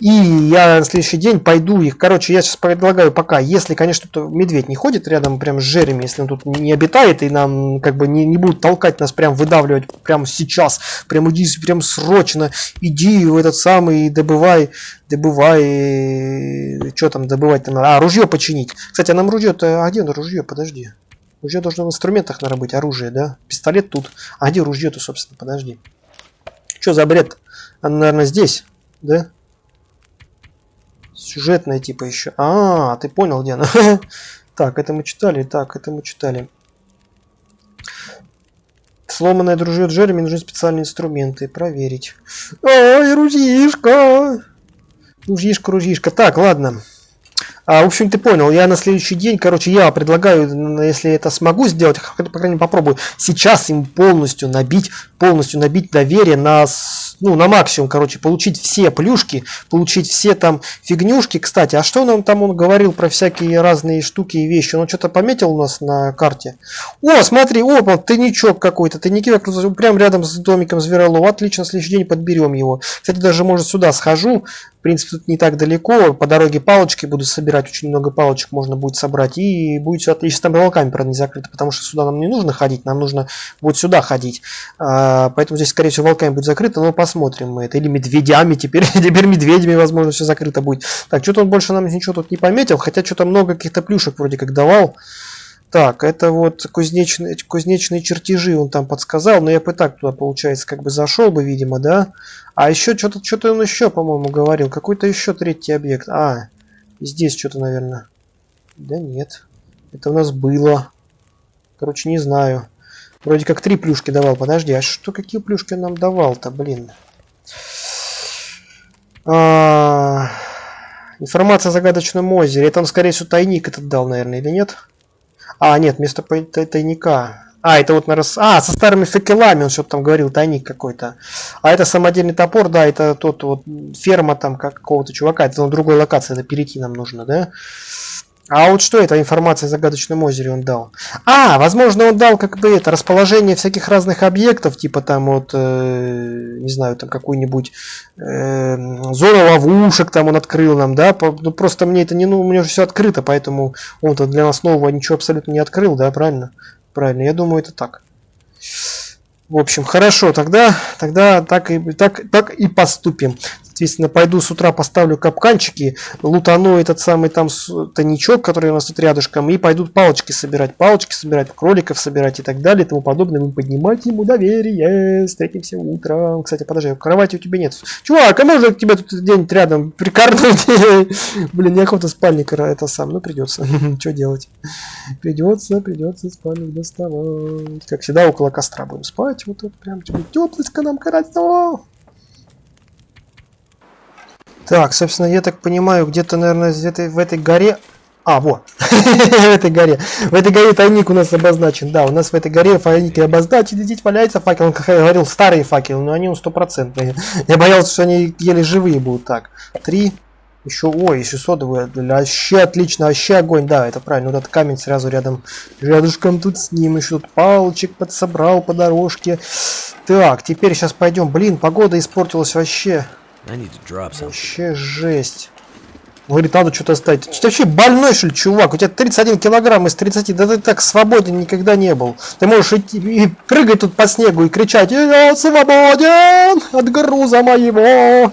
И я на следующий день пойду их. Короче, я сейчас предлагаю пока, если, конечно, то медведь не ходит рядом прям с Жереми, если он тут не обитает и нам как бы не, не будут толкать нас прям выдавливать прямо сейчас. Прям иди, прям срочно. Иди в этот самый, добывай добывай, что там добывать там а, ружье починить. Кстати, а нам ружье-то, а где ружье, подожди. Ружье должно в инструментах, наверное, быть, оружие, да? Пистолет тут. А где ружье-то, собственно, подожди. Что за бред? Оно, наверное, здесь, да? Сюжетная типа еще. А, ты понял, где она? Так, это мы читали, так, это мы читали. Сломанное дружье Джереми нужны специальные инструменты. Проверить. Ой, ружьишка! Ружьишка, ружьишка. Так, ладно. А, в общем, ты понял, я на следующий день, короче, я предлагаю, если это смогу сделать, по крайней мере попробую, сейчас им полностью набить, полностью набить доверие на, ну, на максимум, короче, получить все плюшки, получить все там фигнюшки. Кстати, а что нам там он говорил про всякие разные штуки и вещи? Он что-то пометил у нас на карте? О, смотри, опа, тайничок какой-то, тайники прям рядом с домиком Зверолова. Отлично, следующий день подберем его. Кстати, даже, может, сюда схожу, в принципе, тут не так далеко. По дороге палочки буду собирать. Очень много палочек можно будет собрать. И будет все отлично. Там волками, правда, не закрыто, потому что сюда нам не нужно ходить. Нам нужно будет сюда ходить. А, поэтому здесь, скорее всего, волками будет закрыто. Но посмотрим мы это. Или медведями. Теперь, теперь медведями, возможно, все закрыто будет. Так, что-то он больше нам ничего тут не пометил. Хотя что-то много каких-то плюшек вроде как давал. Так, это вот кузнечные, кузнечные чертежи он там подсказал, но я бы так туда, получается, как бы зашел бы, видимо, да? А еще что-то, что-то он еще, по-моему, говорил. Какой-то еще третий объект. А, здесь что-то, наверное. Да нет. Это у нас было. Короче, не знаю. Вроде как три плюшки давал. Подожди, а что, какие плюшки нам давал-то, блин? А, информация о загадочном озере. Это он, скорее всего, тайник этот дал, наверное, или нет? А, нет, вместо тайника. А, это вот, наверное, а, со старыми факелами он что-то там говорил, тайник какой-то. А это самодельный топор, да, это тот вот ферма там какого-то чувака, это на другой локации, это перейти нам нужно, да? А вот что это информация о загадочном озере он дал? А, возможно, он дал как бы это расположение всяких разных объектов, типа там вот, э, не знаю, там какую-нибудь э, зону ловушек там он открыл нам, да? Ну, просто мне это не, ну, у меня уже все открыто, поэтому он-то для нас нового ничего абсолютно не открыл, да, правильно? Правильно, я думаю, это так. В общем, хорошо, тогда, тогда так и, так, так и поступим. Соответственно, пойду с утра поставлю капканчики, лутану этот самый там тайничок, который у нас тут рядышком, и пойдут палочки собирать, палочки собирать, кроликов собирать и так далее, и тому подобное. Мы поднимать ему доверие. Встретимся утром. Кстати, подожди, кровати у тебя нет. Чувак, а можно тебя тут где-нибудь рядом прикорнуть? Блин, неохота спальник это сам, ну придется. Что делать? Придется, придется спальник доставать. Как всегда, около костра будем спать. Вот тут прям теплочка нам хорошо. Так, собственно, я так понимаю, где-то, наверное, этой, в этой горе... А, вот, в этой горе. В этой горе тайник у нас обозначен. Да, у нас в этой горе тайники обозначены. Здесь валяется факел. Он, как я говорил, старые факелы, но они стопроцентные. Я боялся, что они еле живые будут. Так, три. Еще, ой, еще содовые. Вообще отлично, вообще огонь. Да, это правильно. Вот этот камень сразу рядом, рядышком тут с ним. Еще тут палочек подсобрал по дорожке. Так, теперь сейчас пойдем. Блин, погода испортилась вообще. Вообще жесть. Говорит, надо что-то оставить. Ты вообще больной, что ли, чувак? У тебя 31 килограмм из 30. Да ты так свободен никогда не был. Ты можешь идти и прыгать тут по снегу и кричать «Я свободен от груза моего!»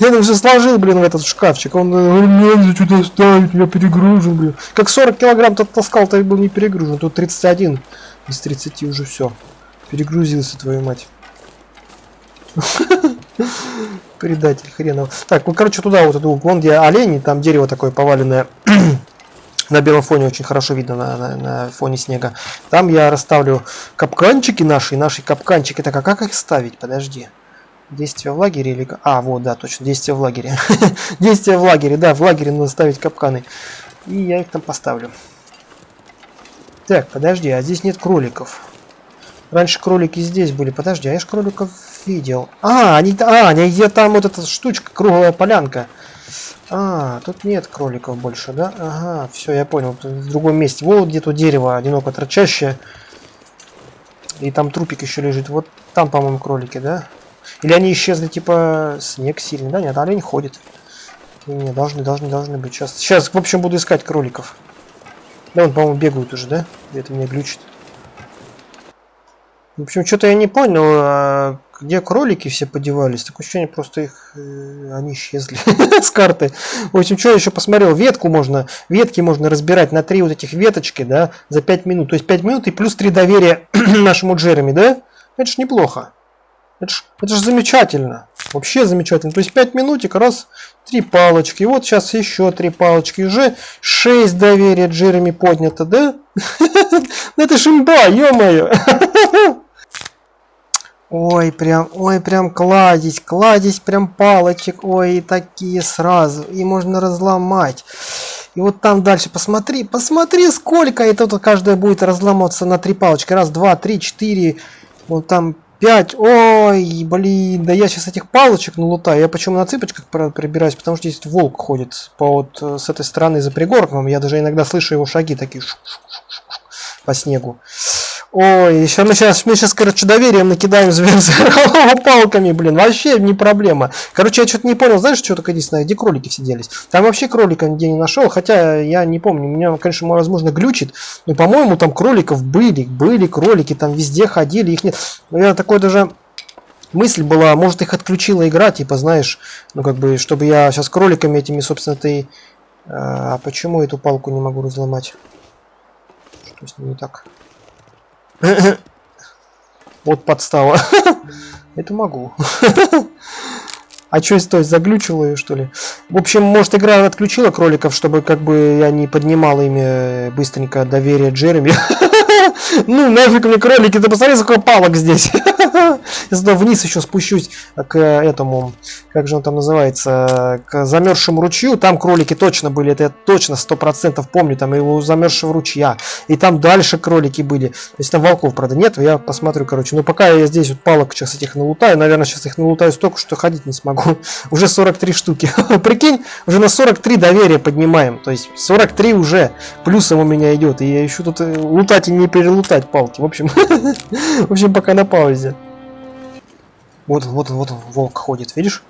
Я уже сложил, блин, в этот шкафчик. Он, надо что-то оставить, я перегружен, блин. Как 40 килограмм тот таскал, то был не перегружен. Тут 31 из 30 уже все. Перегрузился, твою мать. Предатель хренов. Так, ну короче туда вот иду. Вон где олени, там дерево такое поваленное. на белом фоне очень хорошо видно на, на, на фоне снега. Там я расставлю капканчики наши. Наши капканчики. Так, а как их ставить? Подожди. Действие в лагере или... А, вот, да, точно, действие в лагере. действие в лагере, да, в лагере надо ставить капканы. И я их там поставлю. Так, подожди, а здесь нет кроликов. Раньше кролики здесь были. Подожди, а я ж кроликов видел. А, они, а, они, где там вот эта штучка, круглая полянка. А, тут нет кроликов больше, да? Ага, все, я понял. В другом месте. Вот где-то дерево одиноко торчащее. И там трупик еще лежит. Вот там, по-моему, кролики, да? Или они исчезли, типа, снег сильный, да? Нет, олень ходит. Не, должны, должны, должны быть. Сейчас, сейчас, в общем, буду искать кроликов. Да, он, по-моему, бегают уже, да? Где-то меня глючит. В общем, что-то я не понял, а где кролики все подевались. Такое ощущение, просто их э, они исчезли с карты. В общем, что я еще посмотрел, ветку можно, ветки можно разбирать на три вот этих веточки, да, за 5 минут. То есть 5 минут и плюс 3 доверия нашему Джереми, да? Это ж неплохо. Это ж, это ж замечательно. Вообще замечательно. То есть 5 минутик, раз, три палочки. И вот сейчас еще три палочки. Уже 6 доверия Джереми поднято, да? Это ж имба, ё-моё. Ой, прям, ой, прям кладезь, кладезь прям палочек, ой, и такие сразу, и можно разломать. И вот там дальше, посмотри, посмотри, сколько, это тут каждая будет разломаться на три палочки. Раз, два, три, четыре, вот там пять. Ой, блин, да я сейчас этих палочек налутаю. Я почему на цыпочках прибираюсь, потому что здесь волк ходит по вот э, с этой стороны за пригорком. Я даже иногда слышу его шаги такие по снегу. Ой, еще мы сейчас, мы сейчас, короче, доверием накидаем зверя палками, блин, вообще не проблема. Короче, я что-то не понял, знаешь, что только единственное, где кролики сиделись? Там вообще кролика нигде не нашел, хотя я не помню, меня, конечно, возможно, глючит, но, по-моему, там кроликов были, были кролики, там везде ходили, их нет. Я такой даже мысль была, может их отключила игра, типа, знаешь, ну как бы, чтобы я сейчас кроликами этими, собственно, ты... А почему эту палку не могу разломать? Что с ней не так? Вот подстава. Это могу. А что, то есть заглючила ее, что ли? В общем, может, игра отключила кроликов, чтобы как бы я не поднимал ими быстренько доверие Джереми. Ну, нафиг мне кролики, ты посмотри, сколько палок здесь. Я сюда вниз еще спущусь к этому, как же он там называется, к замерзшему ручью. Там кролики точно были, это я точно сто процентов помню, там его замерзшего ручья. И там дальше кролики были. То есть там волков, правда, нет, я посмотрю, короче. Но пока я здесь вот палок сейчас этих налутаю, наверное, сейчас их налутаю столько, что ходить не смогу. Уже 43 штуки. Прикинь, уже на 43 доверия поднимаем. То есть 43 уже плюсом у меня идет. И я еще тут э, лутать и не перелутать палки. В общем, в общем, пока на паузе. Вот вот вот волк ходит, видишь?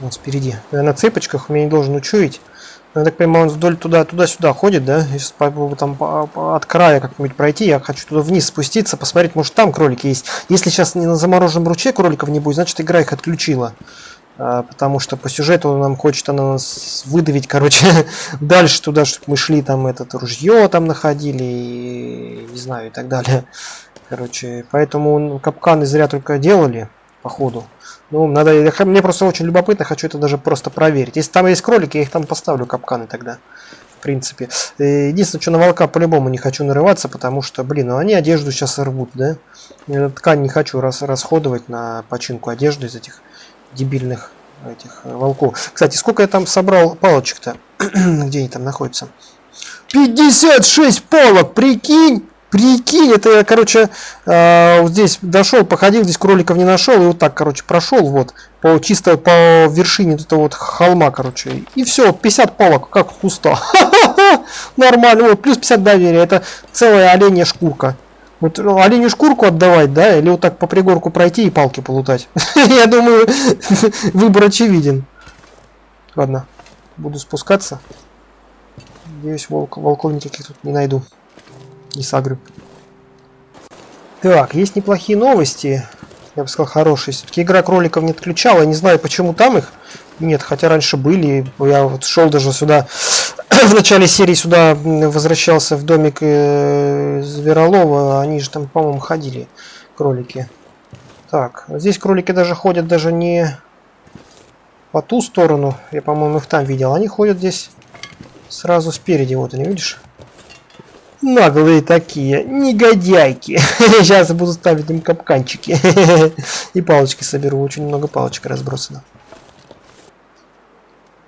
Вот спереди. На цепочках, меня не должен учуять. Я так понимаю, он вдоль туда, туда-сюда ходит, да? Я сейчас попробую там по, по, от края как-нибудь пройти. Я хочу туда вниз спуститься, посмотреть, может там кролики есть. Если сейчас не на замороженном ручье кроликов не будет, значит игра их отключила. А, потому что по сюжету нам хочет она нас выдавить, короче, дальше туда, чтобы мы шли, там этот ружье там находили, и, не знаю, и так далее. Короче, поэтому капканы зря только делали походу. Ну, надо, мне просто очень любопытно, хочу это даже просто проверить. Если там есть кролики, я их там поставлю, капканы тогда. В принципе. Э, единственное, что на волка по-любому не хочу нарываться, потому что, блин, ну они одежду сейчас рвут, да? Я ткань не хочу рас расходовать на починку одежды из этих дебильных этих э, волков. Кстати, сколько я там собрал палочек-то? Где они там находятся? 56 палок, прикинь! Прикинь, это я, короче, э, здесь дошел, походил, здесь кроликов не нашел, и вот так, короче, прошел, вот, по, чисто по вершине этого вот холма, короче. И все, 50 палок, как куста. Нормально, вот, плюс 50 доверия, это целая оленья шкурка. Вот ну, оленю шкурку отдавать, да, или вот так по пригорку пройти и палки полутать. Я думаю, выбор очевиден. Ладно, буду спускаться. Надеюсь, волк, волков никаких тут не найду не сагры. Так, есть неплохие новости. Я бы сказал, хорошие. Все-таки игра кроликов не отключала. Не знаю, почему там их нет, хотя раньше были. Я вот шел даже сюда, в начале серии сюда возвращался в домик э, Зверолова. Они же там, по-моему, ходили, кролики. Так, здесь кролики даже ходят даже не по ту сторону. Я, по-моему, их там видел. Они ходят здесь сразу спереди. Вот они, видишь? Наглые такие, негодяйки. Сейчас буду ставить им капканчики. И палочки соберу. Очень много палочек разбросано.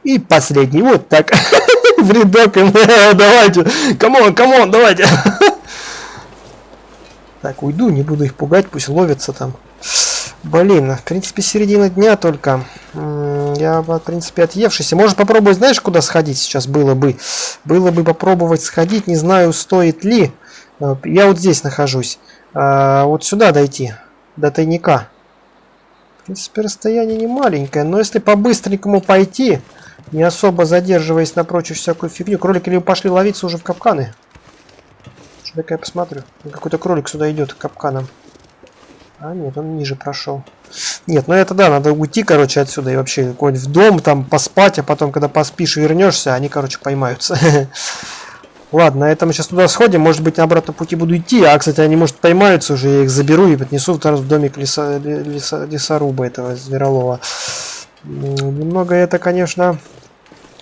И последний. Вот так. В рядок. Давайте. Come on, come on, давайте. Так, уйду, не буду их пугать, пусть ловятся там. Блин, в принципе, середина дня только. Я, в принципе, отъевшийся. Может попробовать, знаешь, куда сходить сейчас было бы? Было бы попробовать сходить, не знаю, стоит ли. Э, я вот здесь нахожусь. А, вот сюда дойти, до тайника. В принципе, расстояние не маленькое, но если по-быстренькому пойти, не особо задерживаясь на прочую всякую фигню, кролики ли пошли ловиться уже в капканы? Дай-ка я посмотрю. Какой-то кролик сюда идет к капканам. А, нет, он ниже прошел. Нет, ну это да, надо уйти, короче, отсюда и вообще какой-нибудь в дом, там поспать, а потом, когда поспишь и вернешься, они, короче, поймаются. Ладно, это мы сейчас туда сходим, может быть, на обратном пути буду идти, а, кстати, они, может, поймаются уже, я их заберу и поднесу в домик леса, леса, лесоруба этого зверолова. Немного это, конечно,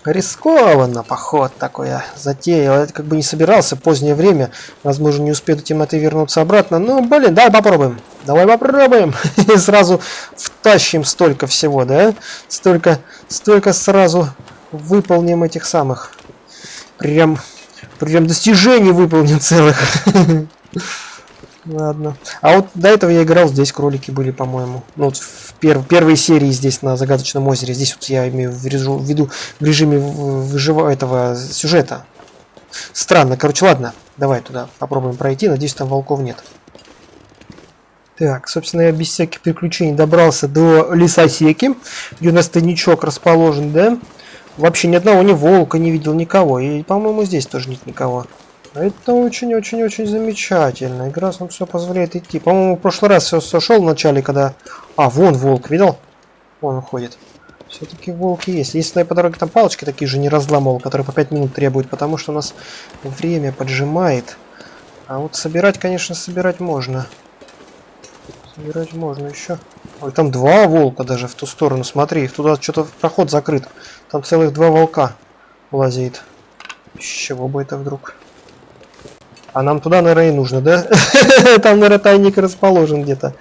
рискованно, поход такой я затеял. Я как бы не собирался, позднее время, возможно, не успею до темноты вернуться обратно. Ну, блин, давай попробуем. Давай попробуем. И сразу втащим столько всего, да? Столько, столько сразу выполним этих самых. Прям Прям достижений выполнен целых. Ладно. А вот до этого я играл, здесь кролики были, по-моему. Ну, вот в перв первой серии здесь на Загадочном озере. Здесь вот я имею в виду в режиме выжива этого сюжета. Странно. Короче, ладно. Давай туда попробуем пройти. Надеюсь, там волков нет. Так, собственно, я без всяких приключений добрался до лесосеки, где у нас тайничок расположен, да? Вообще ни одного ни волка не видел, никого. И, по-моему, здесь тоже нет никого. Это очень-очень-очень замечательно. Игра нам все позволяет идти. По-моему, в прошлый раз все сошел в начале, когда... А, вон волк, видел? Он ходит. Все-таки волки есть. Если по дороге там палочки такие же не разламывал, которые по 5 минут требуют, потому что у нас время поджимает. А вот собирать, конечно, собирать можно. Собирать можно еще. Ой, там два волка даже в ту сторону. Смотри, туда что-то проход закрыт. Там целых два волка лазит. С чего бы это вдруг? А нам туда, наверное, и нужно, да? Там, наверное, тайник расположен где-то.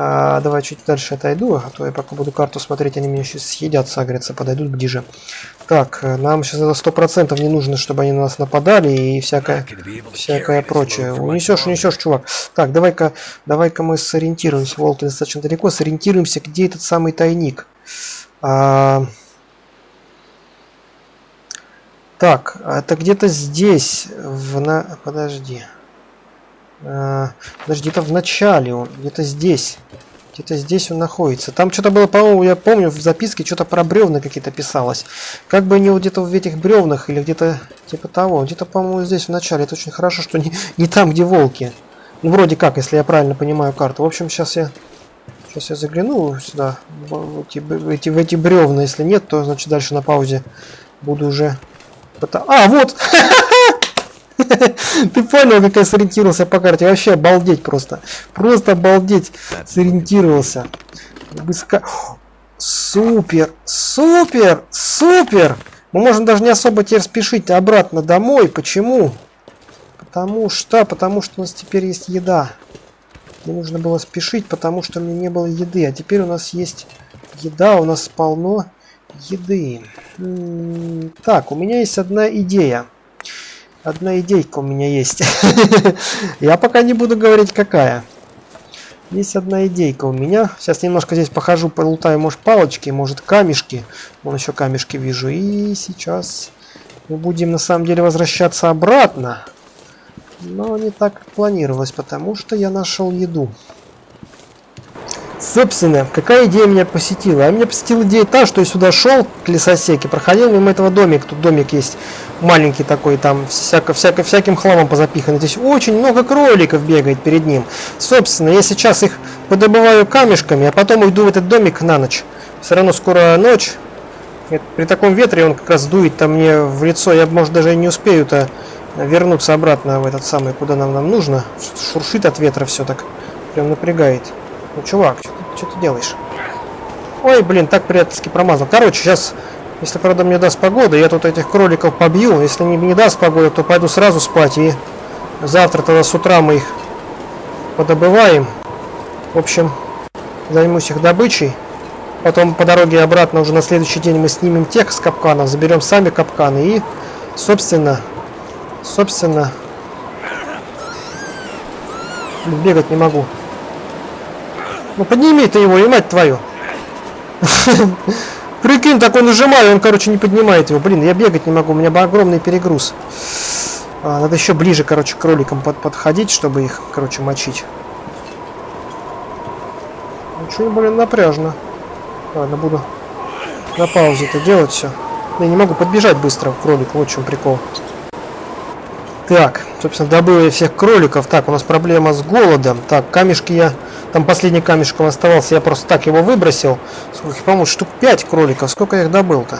А, давай чуть дальше отойду, а то я пока буду карту смотреть, они меня сейчас съедят, сагрятся, подойдут ближе. Так, э, нам сейчас это сто процентов не нужно, чтобы они на нас нападали и всякое, всякое прочее. Унесешь, унесешь, чувак. Так, давай-ка, давай-ка мы сориентируемся. Волт достаточно далеко, сориентируемся, где этот самый тайник. А... Так, это где-то здесь, в на... Подожди. А, подожди, где-то в начале он, где-то здесь. Где-то здесь он находится. Там что-то было, по-моему, я помню, в записке что-то про бревна какие-то писалось. Как бы не где-то в этих бревнах или где-то типа того. Где-то, по-моему, здесь в начале. Это очень хорошо, что не, не там, где волки. Ну, вроде как, если я правильно понимаю карту. В общем, сейчас я... Сейчас я загляну сюда, в эти, в эти бревна. Если нет, то, значит, дальше на паузе буду уже... А, вот! Ты понял, как я сориентировался по карте? Вообще обалдеть просто. Просто обалдеть сориентировался. Супер, супер, супер! Мы можем даже не особо теперь спешить обратно домой. Почему? Потому что, потому что у нас теперь есть еда. Мне нужно было спешить, потому что у меня не было еды. А теперь у нас есть еда, у нас полно еды. Так, у меня есть одна идея. Одна идейка у меня есть. Я пока не буду говорить какая. Есть одна идейка у меня. Сейчас немножко здесь похожу, полутаю, может, палочки, может, камешки. Вон еще камешки вижу. И сейчас мы будем, на самом деле, возвращаться обратно. Но не так, планировалось, потому что я нашел еду. Собственно, какая идея меня посетила? А меня посетила идея та, что я сюда шел к лесосеке, проходил мимо этого домика. Тут домик есть маленький такой, там всяко, всяко, всяким хламом позапихан. Здесь очень много кроликов бегает перед ним. Собственно, я сейчас их подобываю камешками, а потом уйду в этот домик на ночь. Все равно скоро ночь. При таком ветре он как раз дует там мне в лицо. Я, может, даже не успею-то вернуться обратно в этот самый, куда нам, нам нужно. Шуршит от ветра все так. Прям напрягает. Ну, чувак, что ты делаешь? Ой, блин, так приятельски промазал. Короче, сейчас, если, правда, мне даст погода, я тут этих кроликов побью. Если не, не даст погода, то пойду сразу спать. И завтра тогда с утра мы их подобываем. В общем, займусь их добычей. Потом по дороге обратно уже на следующий день мы снимем тех с капканов, заберем сами капканы и, собственно, собственно, бегать не могу. Ну подними ты его, и мать твою. Прикинь, так он нажимаю, он, короче, не поднимает его. Блин, я бегать не могу, у меня огромный перегруз. А, надо еще ближе, короче, к кроликам под подходить, чтобы их, короче, мочить. Ну что, блин, напряжно. Ладно, буду на паузе это делать все. Я не могу подбежать быстро к кролику, вот в чем прикол. Так, собственно, добыл я всех кроликов. Так, у нас проблема с голодом. Так, камешки я... Там последний камешком оставался, я просто так его выбросил. Сколько, по-моему, штук 5 кроликов. Сколько я их добыл-то?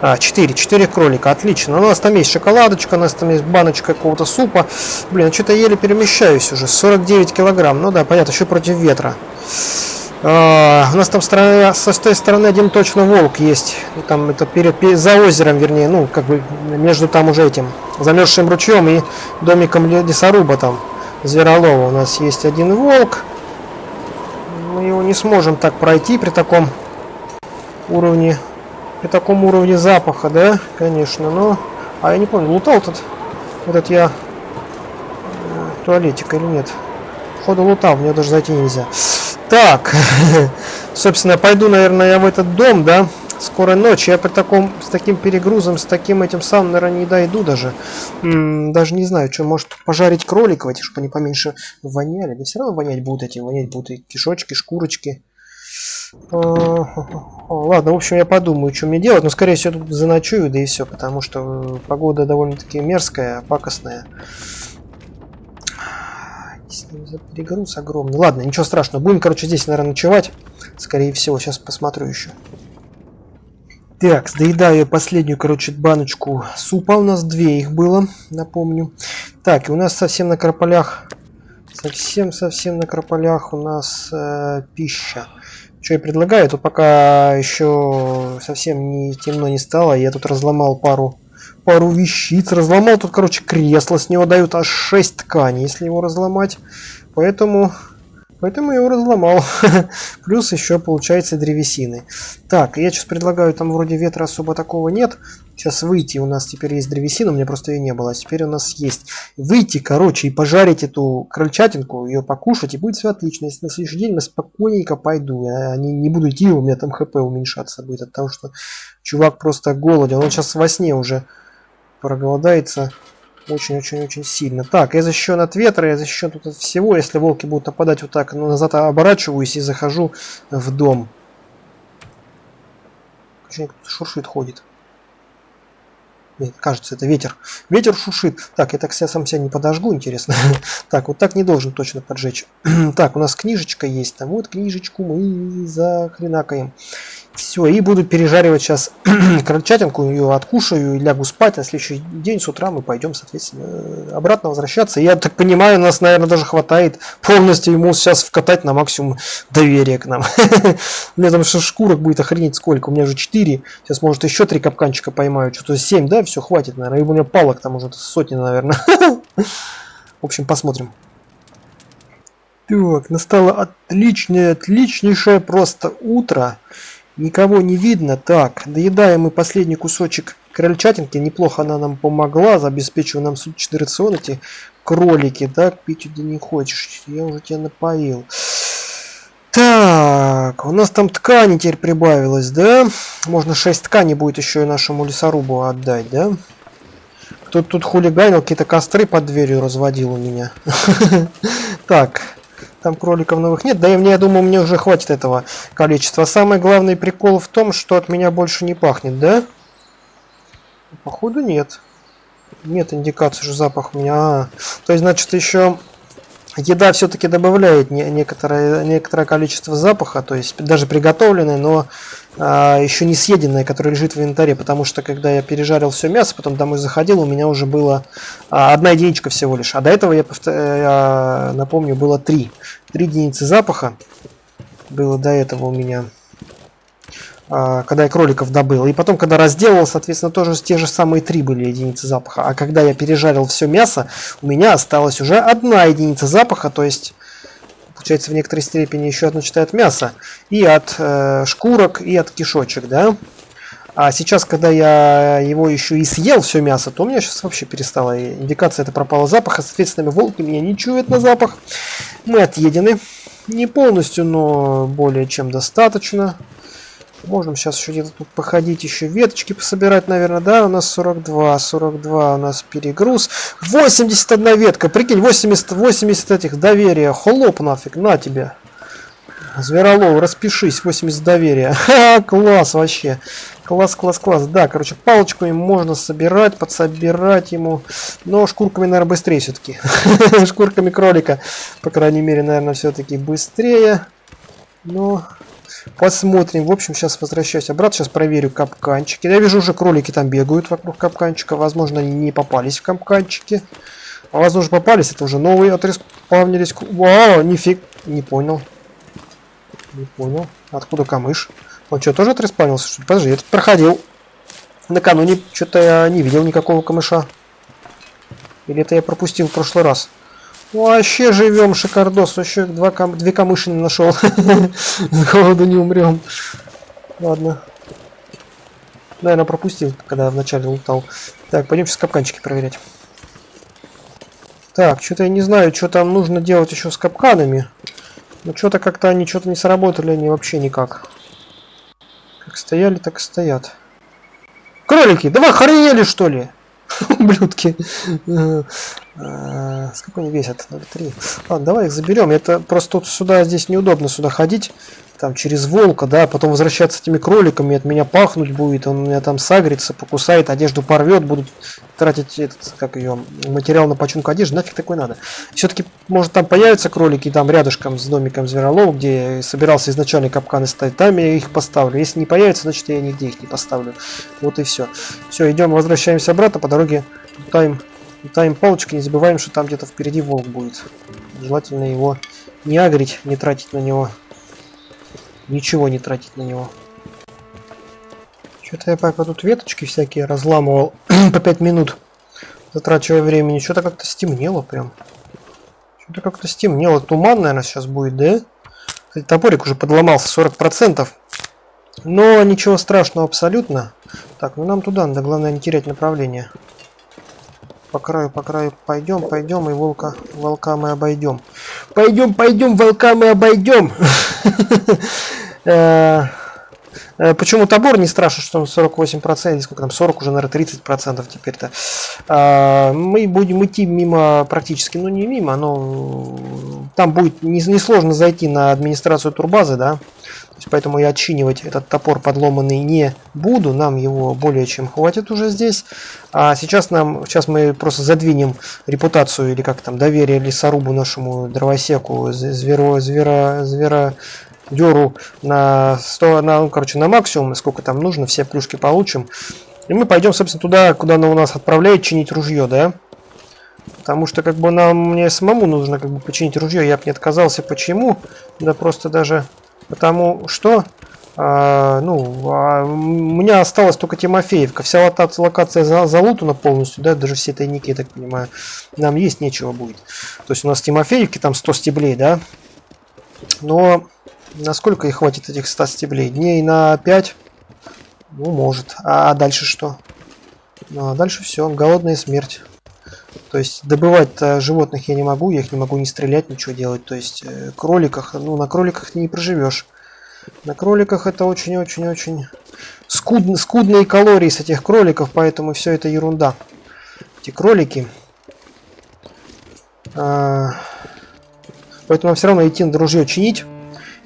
А, 4, 4 кролика, отлично. У нас там есть шоколадочка, у нас там есть баночка какого-то супа. Блин, что-то еле перемещаюсь уже. 49 килограмм. Ну да, понятно, еще против ветра. А, у нас там стороны, со той стороны один точно волк есть. Там это перед, перед за озером, вернее, ну, как бы между там уже этим замерзшим ручьем и домиком лесоруба там. Зверолова. У нас есть один волк. Мы его не сможем так пройти при таком уровне, при таком уровне запаха, да, конечно, но... А я не помню, лутал этот, этот я э, туалетик или нет. Ходу лутал, мне даже зайти нельзя. Так, собственно, пойду, наверное, я в этот дом, да, скоро ночь. Я по таком, с таким перегрузом, с таким этим самым, наверное, не дойду даже. Даже не знаю, что, может пожарить кроликов эти, чтобы они поменьше воняли. Да все равно вонять будут эти, вонять будут и кишочки, шкурочки. Ладно, в общем, я подумаю, что мне делать, но, скорее всего, тут заночую, да и все, потому что погода довольно-таки мерзкая, пакостная. Перегруз огромный. Ладно, ничего страшного. Будем, короче, здесь, наверное, ночевать. Скорее всего, сейчас посмотрю еще. Так, доедаю последнюю, короче, баночку супа. У нас две их было, напомню. Так, и у нас совсем на крополях, совсем-совсем на крополях у нас э, пища. Что я предлагаю? Тут пока еще совсем не темно не стало. Я тут разломал пару пару вещиц. Разломал тут, короче, кресло. С него дают аж 6 тканей, если его разломать. Поэтому Поэтому его разломал. Плюс еще получается древесины. Так, я сейчас предлагаю, там вроде ветра особо такого нет. Сейчас выйти, у нас теперь есть древесина, у меня просто ее не было. А теперь у нас есть. Выйти, короче, и пожарить эту крольчатинку, ее покушать, и будет все отлично. Если на следующий день мы спокойненько пойду. Я не, не буду идти, у меня там хп уменьшаться будет от того, что чувак просто голоден. Он сейчас во сне уже проголодается. Очень-очень-очень сильно. Так, я защищен от ветра, я защищен тут от всего. Если волки будут нападать вот так, ну, назад оборачиваюсь и захожу в дом. Кто-то шуршит, ходит. Нет, кажется, это ветер. Ветер шушит. Так, я так себя сам себя не подожгу, интересно. так, вот так не должен точно поджечь. так, у нас книжечка есть. Там вот книжечку мы захренакаем. Все, и буду пережаривать сейчас крольчатинку, ее откушаю и лягу спать. На следующий день с утра мы пойдем, соответственно, обратно возвращаться. Я так понимаю, нас, наверное, даже хватает полностью ему сейчас вкатать на максимум доверия к нам. У меня там шкурок будет охренеть сколько. У меня уже 4. Сейчас, может, еще 3 капканчика поймаю. Что-то 7, да? Все, хватит, наверное. И у меня палок там уже сотни, наверное. В общем, посмотрим. Так, настало отличное, отличнейшее просто утро. Никого не видно. Так, доедаем мы последний кусочек крольчатинки. Неплохо она нам помогла, обеспечивая нам суточный рацион. Эти кролики, так, пить ты не хочешь. Я уже тебя напоил. Так, у нас там ткани теперь прибавилось, да? Можно 6 тканей будет еще и нашему лесорубу отдать, да? Кто тут хулиганил, какие-то костры под дверью разводил у меня. Так, там кроликов новых нет. Да и мне, я думаю, мне уже хватит этого количества. Самый главный прикол в том, что от меня больше не пахнет, да? Походу нет. Нет индикации, что запах у меня. А, то есть, значит, еще еда все-таки добавляет не, некоторое, некоторое количество запаха, то есть даже приготовленное, но еще не съеденное, которое лежит в инвентаре, потому что когда я пережарил все мясо, потом домой заходил, у меня уже было а, одна единичка всего лишь, а до этого, я, я напомню, было три. Три единицы запаха было до этого у меня. А, когда я кроликов добыл. И потом, когда разделал, соответственно, тоже те же самые три были единицы запаха. А когда я пережарил все мясо, у меня осталась уже одна единица запаха, то есть получается в некоторой степени еще одно читает мясо. И от э, шкурок, и от кишочек, да. А сейчас, когда я его еще и съел, все мясо, то у меня сейчас вообще перестала индикация, это пропала запаха, соответственно, волки меня не чуют на запах. Мы отъедены. Не полностью, но более чем достаточно. Можем сейчас еще где-то тут походить, еще веточки пособирать, наверное, да? У нас 42, 42 у нас перегруз. 81 ветка, прикинь, 80, 80 этих доверия. Хлоп нафиг, на тебе. Зверолов, распишись, 80 доверия. Ха, класс вообще. Класс, класс, класс. Да, короче, палочку им можно собирать, подсобирать ему. Но шкурками, наверное, быстрее все-таки. Шкурками кролика, по крайней мере, наверное, все-таки быстрее. Но Посмотрим. В общем, сейчас возвращаюсь обратно. Сейчас проверю капканчики. Я вижу, уже кролики там бегают вокруг капканчика. Возможно, они не попались в капканчики. А возможно, попались. Это уже новые отреспавнились. Вау, нифиг. Не понял. Не понял. Откуда камыш? Он что, тоже отреспавнился? Что Подожди, я тут проходил. Накануне что-то я не видел никакого камыша. Или это я пропустил в прошлый раз? Вообще живем, шикардос. Вообще два кам две камышины нашел. С голоду не умрем. Ладно. Наверное, пропустил, когда вначале лутал. Так, пойдем сейчас капканчики проверять. Так, что-то я не знаю, что там нужно делать еще с капканами. Но что-то как-то они что-то не сработали, они вообще никак. Как стояли, так и стоят. Кролики, да вы охренели что ли? Ублюдки. А, сколько они весят? 0,3. Ладно, давай их заберем. Это просто тут сюда, здесь неудобно сюда ходить. Там через волка, да, потом возвращаться этими кроликами, от меня пахнуть будет, он меня там сагрится, покусает, одежду порвет, будут тратить этот, как ее, материал на починку одежды, нафиг такой надо. Все-таки, может, там появятся кролики там рядышком с домиком зверолов, где собирался изначально капканы ставить, там я их поставлю. Если не появится, значит я нигде их не поставлю. Вот и все. Все, идем, возвращаемся обратно, по дороге лутаем, лутаем палочки, не забываем, что там где-то впереди волк будет. Желательно его не агрить, не тратить на него. Ничего не тратить на него. Что-то я пока тут веточки всякие разламывал по 5 минут, затрачивая времени. Что-то как-то стемнело прям. Что-то как-то стемнело. Туман, наверное, сейчас будет, да? Кстати, топорик уже подломался 40%. Но ничего страшного абсолютно. Так, ну нам туда надо, главное не терять направление. По краю, по краю пойдем, пойдем, и волка, волка мы обойдем. Пойдем, пойдем, волка мы обойдем. Э, Э, почему табор не страшно, что он 48%, или сколько там, 40 уже, наверное, 30% теперь-то. А, мы будем идти мимо, практически, ну не мимо, но там будет несложно не зайти на администрацию турбазы, да. Поэтому я отчинивать этот топор подломанный не буду. Нам его более чем хватит уже здесь. А сейчас нам, сейчас мы просто задвинем репутацию или как там, доверие лесорубу нашему дровосеку, зверо, зверо, зверо, деру на 100, на, ну, короче, на максимум, сколько там нужно, все плюшки получим. И мы пойдем, собственно, туда, куда она у нас отправляет чинить ружье, да? Потому что, как бы, нам, мне самому нужно, как бы, починить ружье. Я бы не отказался. Почему? Да просто даже потому, что... А, ну, а, у меня осталась только Тимофеевка. Вся локация, локация за, залутана полностью, да, даже все тайники, я так понимаю. Нам есть нечего будет. То есть у нас Тимофеевки там 100 стеблей, да. Но Насколько их хватит этих 100 стеблей? Дней на 5? Ну, может. А дальше что? Ну, а дальше все. Голодная смерть. То есть добывать животных я не могу, я их не могу не стрелять, ничего делать. То есть э, кроликах, ну на кроликах ты не проживешь. На кроликах это очень-очень-очень скуд, скудные калории с этих кроликов, поэтому все это ерунда. Эти кролики. А, поэтому все равно идти на дружье чинить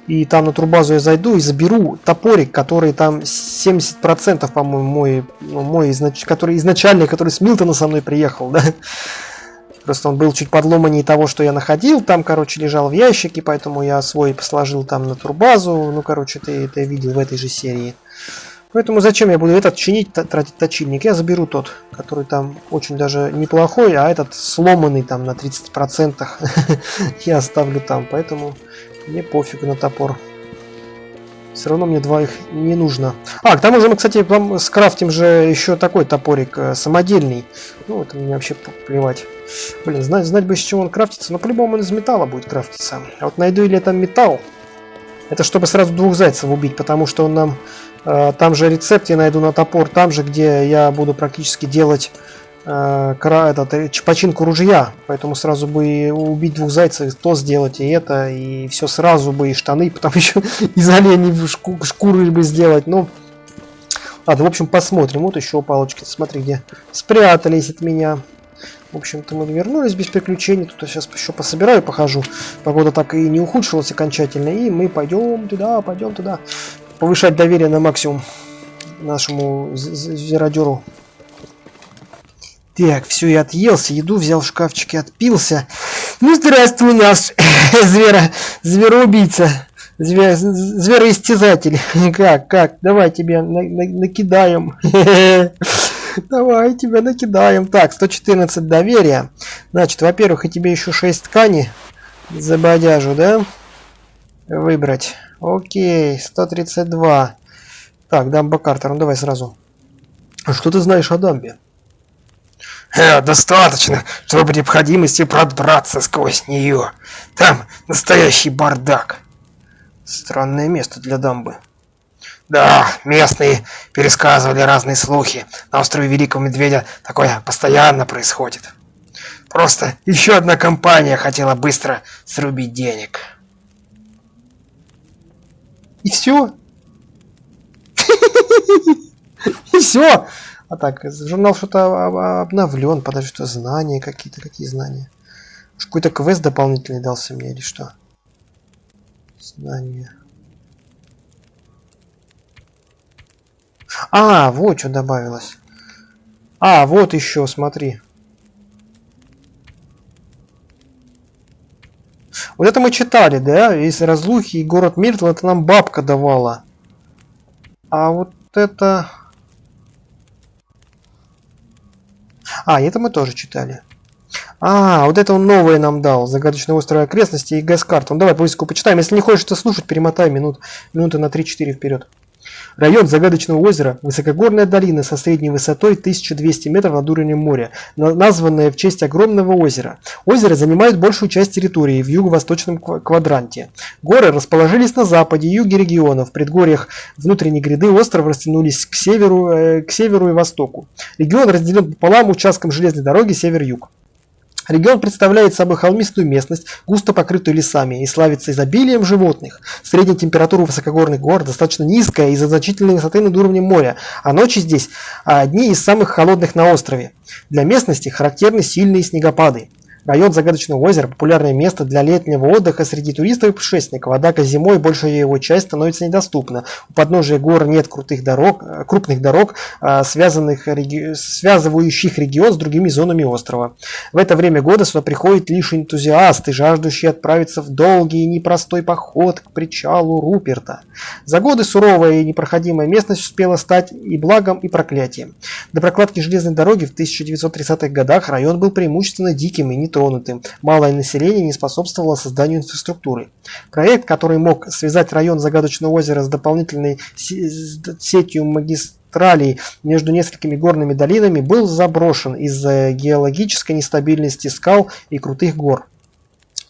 и там на турбазу я зайду и заберу топорик, который там 70%, по-моему, мой, ну, мой изнач... который изначальный, который с Милтона со мной приехал, да. Просто он был чуть подломаннее того, что я находил. Там, короче, лежал в ящике, поэтому я свой сложил там на турбазу. Ну, короче, ты это видел в этой же серии. Поэтому зачем я буду этот чинить, тратить точильник? Я заберу тот, который там очень даже неплохой, а этот сломанный там на 30% я оставлю там. Поэтому мне пофиг на топор. Все равно мне два их не нужно. А, к тому же мы, кстати, скрафтим же еще такой топорик э, самодельный. Ну, это мне вообще плевать. Блин, знать, знать бы, с чего он крафтится. Но по-любому он из металла будет крафтиться. А вот найду ли я там металл? Это чтобы сразу двух зайцев убить, потому что он нам... Э, там же рецепт я найду на топор, там же, где я буду практически делать э, этот, э, починку ружья, поэтому сразу бы убить двух зайцев, то сделать и это, и все сразу бы, и штаны, потом еще из оленей шку шкуры бы сделать, ну, ладно, в общем, посмотрим, вот еще палочки, смотри, где спрятались от меня. В общем-то, мы вернулись без приключений. Тут я сейчас еще пособираю, похожу. Погода так и не ухудшилась окончательно. И мы пойдем туда, пойдем туда. Повышать доверие на максимум нашему зверодеру. Так, все, я отъелся, еду взял в шкафчике, отпился. Ну, здравствуй, наш зверо, звероубийца. Звер... Звероистязатель. Как, как? Давай тебе на на накидаем. Давай тебя накидаем. Так, 114 доверия. Значит, во-первых, и тебе еще 6 тканей за бодяжу, да? Выбрать. Окей, 132. Так, дамба Картер, ну давай сразу. А что ты знаешь о дамбе? Э, достаточно, чтобы при необходимости пробраться сквозь нее. Там настоящий бардак. Странное место для дамбы. Да, местные пересказывали разные слухи. На острове Великого Медведя такое постоянно происходит. Просто еще одна компания хотела быстро срубить денег. И все? И все? А так, журнал что-то обновлен. Подожди, что знания какие-то, какие знания? Какой-то квест дополнительный дался мне или что? Знания. А, вот что добавилось. А, вот еще, смотри. Вот это мы читали, да? Из разлухи и город Миртл это нам бабка давала. А вот это... А, это мы тоже читали. А, вот это он новое нам дал. Загадочный остров окрестности и газ-карту. Ну давай поиску почитаем. Если не хочешь это слушать, перемотай минут, минуты на 3-4 вперед. Район Загадочного озера – высокогорная долина со средней высотой 1200 метров над уровнем моря, названная в честь огромного озера. Озеро занимает большую часть территории в юго-восточном квадранте. Горы расположились на западе и юге региона, в предгорьях внутренней гряды острова растянулись к северу, э, к северу и востоку. Регион разделен пополам участком железной дороги север-юг. Регион представляет собой холмистую местность, густо покрытую лесами, и славится изобилием животных. Средняя температура высокогорных гор достаточно низкая из-за значительной высоты над уровнем моря, а ночи здесь одни из самых холодных на острове. Для местности характерны сильные снегопады. Район Загадочного озера – популярное место для летнего отдыха среди туристов и путешественников, однако зимой большая его часть становится недоступна. У подножия гор нет крутых дорог, э, крупных дорог, э, связанных, связывающих регион с другими зонами острова. В это время года сюда приходят лишь энтузиасты, жаждущие отправиться в долгий и непростой поход к причалу Руперта. За годы суровая и непроходимая местность успела стать и благом, и проклятием. До прокладки железной дороги в 1930-х годах район был преимущественно диким и не нетронутым. Малое население не способствовало созданию инфраструктуры. Проект, который мог связать район Загадочного озера с дополнительной сетью магистралей между несколькими горными долинами, был заброшен из-за геологической нестабильности скал и крутых гор.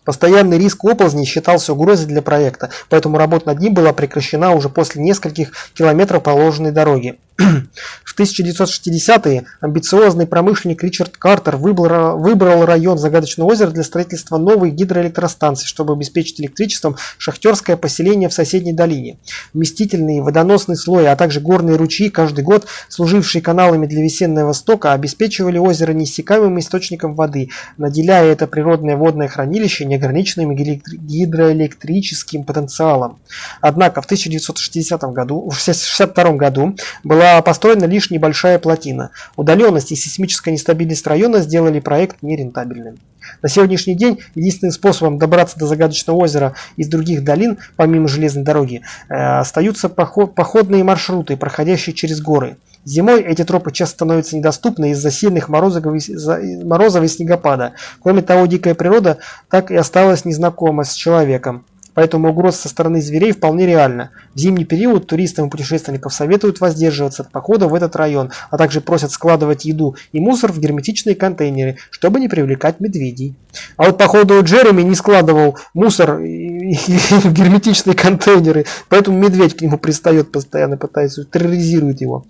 Постоянный риск оползней считался угрозой для проекта, поэтому работа над ним была прекращена уже после нескольких километров положенной дороги. В 1960-е амбициозный промышленник Ричард Картер выбрал, район Загадочного озера для строительства новой гидроэлектростанции, чтобы обеспечить электричеством шахтерское поселение в соседней долине. Вместительный водоносный слой, а также горные ручьи, каждый год служившие каналами для весеннего стока, обеспечивали озеро неиссякаемым источником воды, наделяя это природное водное хранилище неограниченным гидроэлектрическим потенциалом. Однако в 1960 году, в 1962 году была построена лишь небольшая плотина. Удаленность и сейсмическая нестабильность района сделали проект нерентабельным. На сегодняшний день единственным способом добраться до загадочного озера из других долин, помимо железной дороги, э, остаются поход, походные маршруты, проходящие через горы. Зимой эти тропы часто становятся недоступны из-за сильных морозов и, морозов и снегопада. Кроме того, дикая природа так и осталась незнакома с человеком. Поэтому угроза со стороны зверей вполне реальна. В зимний период туристам и путешественникам советуют воздерживаться от похода в этот район, а также просят складывать еду и мусор в герметичные контейнеры, чтобы не привлекать медведей. А вот походу Джереми не складывал мусор в герметичные контейнеры, поэтому медведь к нему пристает постоянно, пытается, терроризирует его.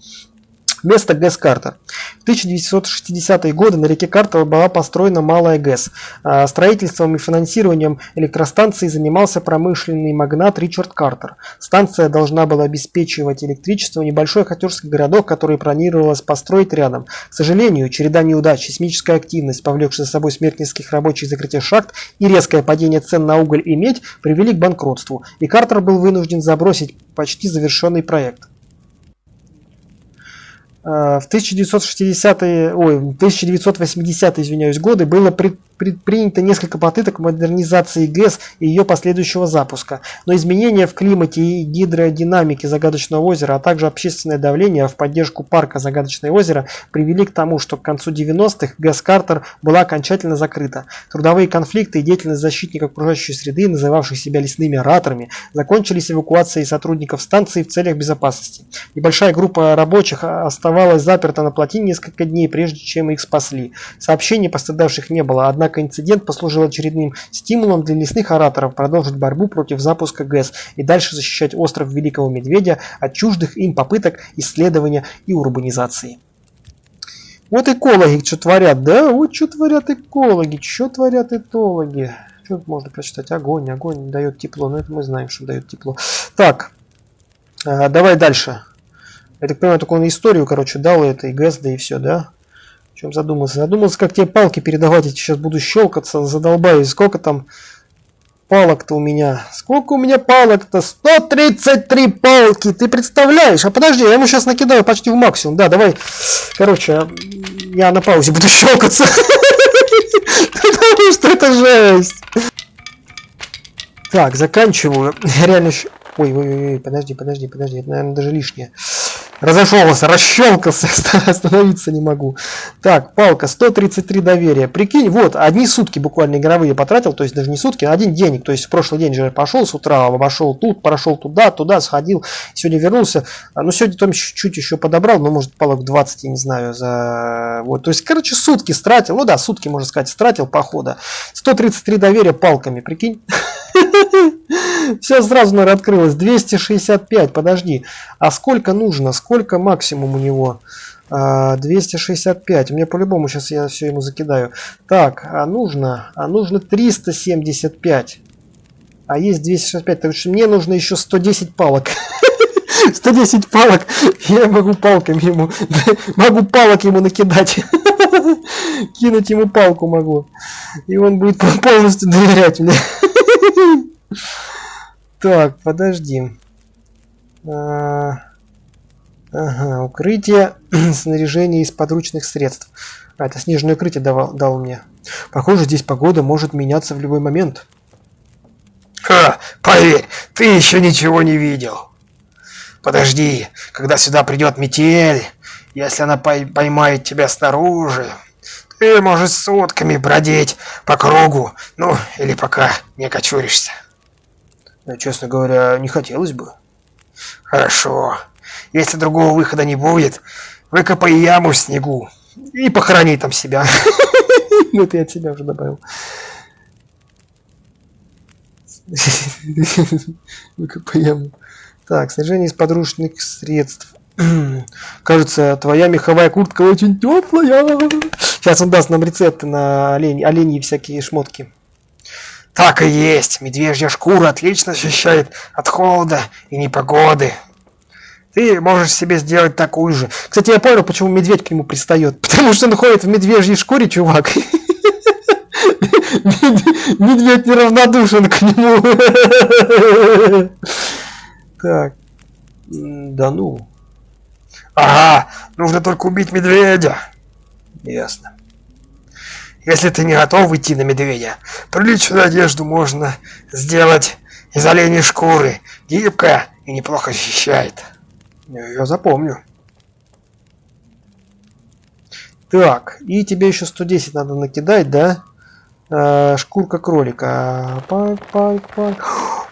Место ГЭС Картер. В 1960-е годы на реке Картер была построена малая ГЭС. А строительством и финансированием электростанции занимался промышленный магнат Ричард Картер. Станция должна была обеспечивать электричество небольшой хатерский городок, который планировалось построить рядом. К сожалению, череда неудач, сейсмическая активность, повлекшая за собой смерть нескольких рабочих закрытия шахт и резкое падение цен на уголь и медь привели к банкротству, и Картер был вынужден забросить почти завершенный проект. Э, в 1960-е, ой, 1980 извиняюсь, годы было предпринято несколько попыток модернизации ГЭС и ее последующего запуска, но изменения в климате и гидродинамике Загадочного озера, а также общественное давление в поддержку парка Загадочное озеро привели к тому, что к концу 90-х ГЭС Картер была окончательно закрыта. Трудовые конфликты и деятельность защитников окружающей среды, называвших себя лесными ораторами, закончились эвакуацией сотрудников станции в целях безопасности. Небольшая группа рабочих оставалась заперта на плотине несколько дней, прежде чем их спасли. Сообщений пострадавших не было, однако инцидент послужил очередным стимулом для лесных ораторов продолжить борьбу против запуска ГЭС и дальше защищать остров Великого Медведя от чуждых им попыток исследования и урбанизации. Вот экологи что творят, да? Вот что творят экологи, что творят этологи. Что тут можно прочитать? Огонь, огонь дает тепло. Ну это мы знаем, что дает тепло. Так, а, давай дальше. Я так понимаю, только он историю, короче, дал это, и ГЭС, да и все, да? Чем задумался? Задумался, как тебе палки передавать, я сейчас буду щелкаться, задолбаюсь. Сколько там палок-то у меня? Сколько у меня палок-то? 133 палки! Ты представляешь? А подожди, я ему сейчас накидаю почти в максимум. Да, давай. Короче, я на паузе буду щелкаться. Потому что это жесть. Так, заканчиваю. Реально... Ой, ой, ой, подожди, подожди, подожди. Это, наверное, даже лишнее. Разошелся, расщелкался, остановиться не могу. Так, палка, 133 доверия. Прикинь, вот, одни сутки буквально игровые потратил, то есть даже не сутки, а один день. То есть в прошлый день же пошел с утра, обошел тут, прошел туда, туда, сходил, сегодня вернулся. А, ну, сегодня там чуть-чуть еще подобрал, ну, может, палок 20, я не знаю, за... Вот, то есть, короче, сутки стратил, ну да, сутки, можно сказать, стратил похода. 133 доверия палками, прикинь. Все сразу, наверное, открылось. 265, подожди. А сколько нужно? Сколько максимум у него? 265. А, Мне по-любому сейчас я все ему закидаю. Так, а нужно? А нужно 375. А есть 265. Так что мне нужно еще 110 палок. 110 палок. Я могу палками ему... Могу палок ему накидать. Кинуть ему палку могу. И он будет полностью доверять мне. Так, подожди. А, ага, укрытие, снаряжение из подручных средств. А, это снежное укрытие давал, дал мне. Похоже, здесь погода может меняться в любой момент. Ха, поверь, ты еще ничего не видел. Подожди, когда сюда придет метель, если она поймает тебя снаружи, ты можешь сутками бродить по кругу, ну, или пока не окочуришься. Честно говоря, не хотелось бы. Хорошо. Если другого выхода не будет, выкопай яму в снегу и похорони там себя. Ну, ты от себя уже добавил. Выкопай яму. Так, снаряжение из подручных средств. Кажется, твоя меховая куртка очень теплая. Сейчас он даст нам рецепты на олень, оленьи всякие шмотки. Так и есть, медвежья шкура отлично защищает от холода и непогоды. Ты можешь себе сделать такую же. Кстати, я понял, почему медведь к нему пристает. Потому что он ходит в медвежьей шкуре, чувак. Медведь неравнодушен к нему. Так. Да ну. Ага, нужно только убить медведя. Ясно. Если ты не готов идти на медведя, приличную одежду можно сделать из оленей шкуры. Гибкая и неплохо защищает. Я запомню. Так, и тебе еще 110 надо накидать, да? Э, шкурка кролика. Пак, пак, пак.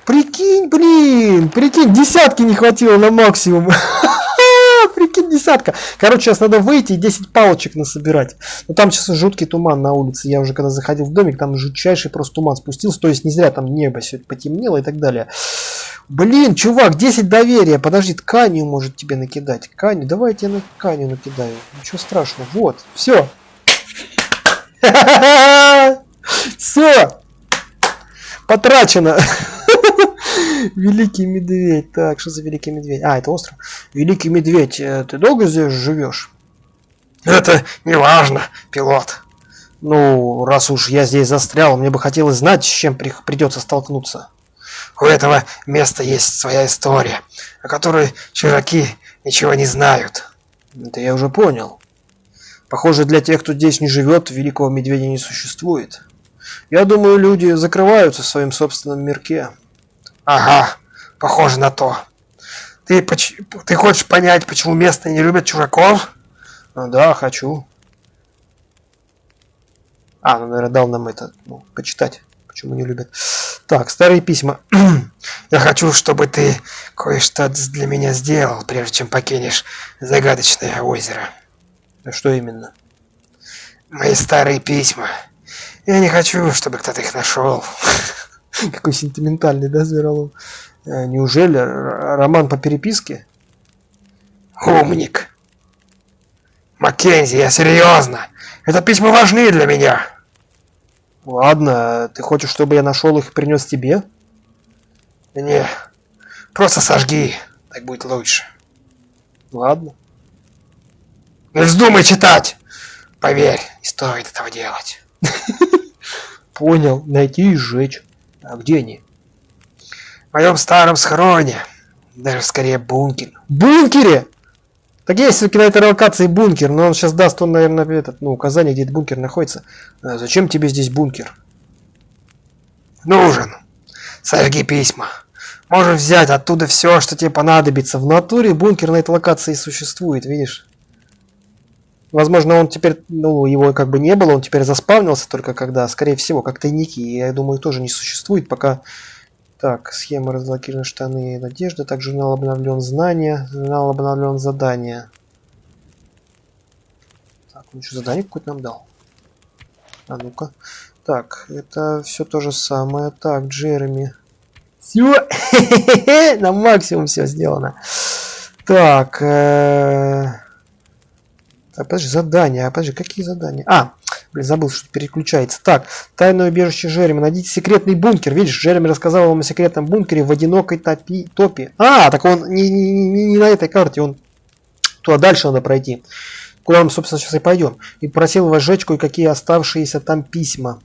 Прикинь, блин, прикинь, десятки не хватило на максимум. десятка. Короче, сейчас надо выйти и 10 палочек насобирать. Но там сейчас жуткий туман на улице. Я уже когда заходил в домик, там жутчайший просто туман спустился. То есть не зря там небо все потемнело и так далее. Блин, чувак, 10 доверия. Подожди, тканью может тебе накидать. Тканью, давай я тебе на тканью накидаю. Ничего страшного. Вот, все. Все. Потрачено. Великий медведь. Так, что за великий медведь? А, это остров. Великий медведь, э, ты долго здесь живешь? Это не важно, пилот. Ну, раз уж я здесь застрял, мне бы хотелось знать, с чем при придется столкнуться. У этого места есть своя история, о которой чужаки ничего не знают. Это я уже понял. Похоже, для тех, кто здесь не живет, великого медведя не существует. Я думаю, люди закрываются в своем собственном мирке. Ага, похоже на то. Ты, поч... ты хочешь понять, почему местные не любят чужаков? Ну, да, хочу. А, ну, наверное, дал нам это, ну, почитать, почему не любят. Так, старые письма. Я хочу, чтобы ты кое-что для меня сделал, прежде чем покинешь загадочное озеро. А что именно? Мои старые письма. Я не хочу, чтобы кто-то их нашел. Какой сентиментальный, да, Зверолов? Э, неужели роман по переписке? Умник. Маккензи, я серьезно. Это письма важны для меня. Ладно, ты хочешь, чтобы я нашел их и принес тебе? Не, просто сожги, так будет лучше. Ладно. Не вздумай читать! Поверь, не стоит этого делать. Понял, найти и сжечь. А где они? В моем старом схроне. Даже скорее бункер. Бункере? Так есть на этой локации бункер, но он сейчас даст он, наверное, этот, ну, указание, где этот бункер находится. А зачем тебе здесь бункер? Нужен. Сожги письма. Можешь взять оттуда все, что тебе понадобится. В натуре бункер на этой локации существует, видишь? Возможно, он теперь, ну, его как бы не было, он теперь заспавнился только когда, скорее всего, как тайники. И я думаю, тоже не существует, пока... Так, схема разблокированы штаны надежда. Так, журнал обновлен знания. Журнал обновлен задание. Так, он еще задание какое-то нам дал. А ну-ка. Так, это все то же самое. Так, Джереми. Все! На максимум все сделано. Так, э так, подожди, задания. А подожди, какие задания? А, блин, забыл, что переключается. Так, тайное убежище Джереми. Найдите секретный бункер. Видишь, Джереми рассказал вам о секретном бункере в одинокой топи, топе. А, так он не, не, не, не на этой карте, он туда дальше надо пройти. Куда мы, собственно, сейчас и пойдем. И просил вас сжечь кое-какие оставшиеся там письма.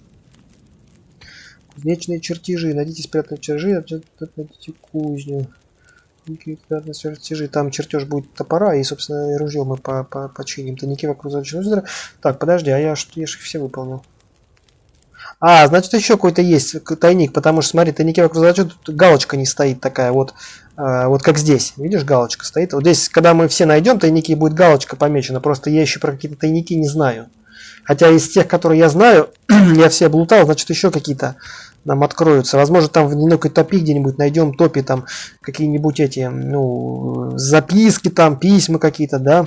Кузнечные чертежи. Найдите спрятанные чертежи, найдите кузню. Чертежи. Там чертеж будет топора, и, собственно, ружье мы по -по починим. Тайники вокруг задачного. Так, подожди, а я что? Я же их все выполнил. А, значит, еще какой-то есть тайник, потому что, смотри, тайники вокруг задачного, тут галочка не стоит такая, вот, э, вот как здесь. Видишь, галочка стоит. Вот здесь, когда мы все найдем тайники, будет галочка помечена. Просто я еще про какие-то тайники не знаю. Хотя из тех, которые я знаю, я все облутал, значит, еще какие-то нам откроются. Возможно, там в одинокой топи где-нибудь найдем топе там какие-нибудь эти, ну, записки там, письма какие-то, да.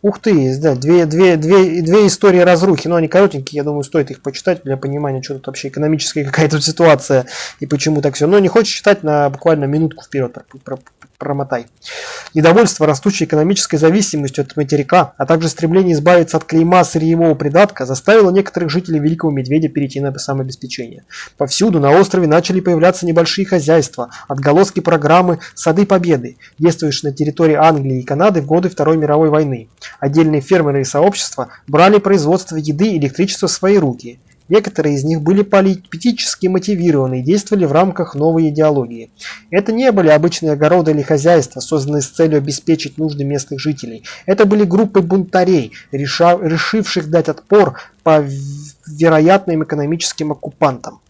Ух ты, да, две, две, две, две истории разрухи, но они коротенькие, я думаю, стоит их почитать для понимания, что тут вообще экономическая какая-то ситуация и почему так все. Но не хочешь читать на буквально минутку вперед, промотай. Недовольство растущей экономической зависимостью от материка, а также стремление избавиться от клейма сырьевого придатка заставило некоторых жителей Великого Медведя перейти на самообеспечение. Повсюду на острове начали появляться небольшие хозяйства, отголоски программы «Сады Победы», действующие на территории Англии и Канады в годы Второй мировой войны. Отдельные фермеры и сообщества брали производство еды и электричество в свои руки. Некоторые из них были политически мотивированы и действовали в рамках новой идеологии. Это не были обычные огороды или хозяйства, созданные с целью обеспечить нужды местных жителей. Это были группы бунтарей, решивших дать отпор по вероятным экономическим оккупантам.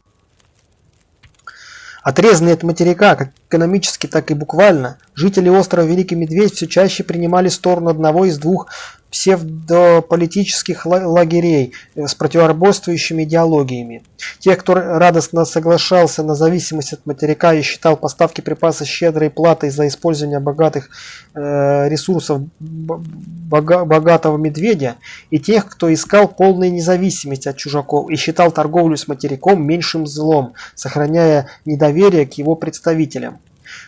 Отрезанные от материка, как экономически, так и буквально, жители острова Великий Медведь все чаще принимали сторону одного из двух псевдополитических лагерей э, с противоборствующими идеологиями. Тех, кто радостно соглашался на зависимость от материка и считал поставки припасов щедрой платой за использование богатых э, ресурсов бога, богатого медведя, и тех, кто искал полную независимость от чужаков и считал торговлю с материком меньшим злом, сохраняя недоверие к его представителям.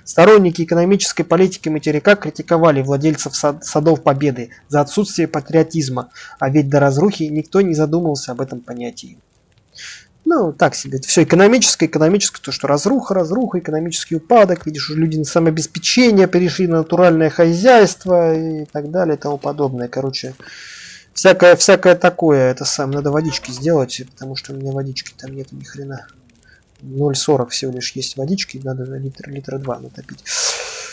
Сторонники экономической политики материка критиковали владельцев сад садов Победы за отсутствие патриотизма, а ведь до разрухи никто не задумывался об этом понятии. Ну, так себе. Это все экономическое, экономическое, то, что разруха, разруха, экономический упадок, видишь, люди на самообеспечение перешли на натуральное хозяйство и так далее и тому подобное. Короче, всякое, всякое такое, это сам, надо водички сделать, потому что у меня водички там нет ни хрена. 0,40 всего лишь есть водички, надо литр, литра 2 натопить.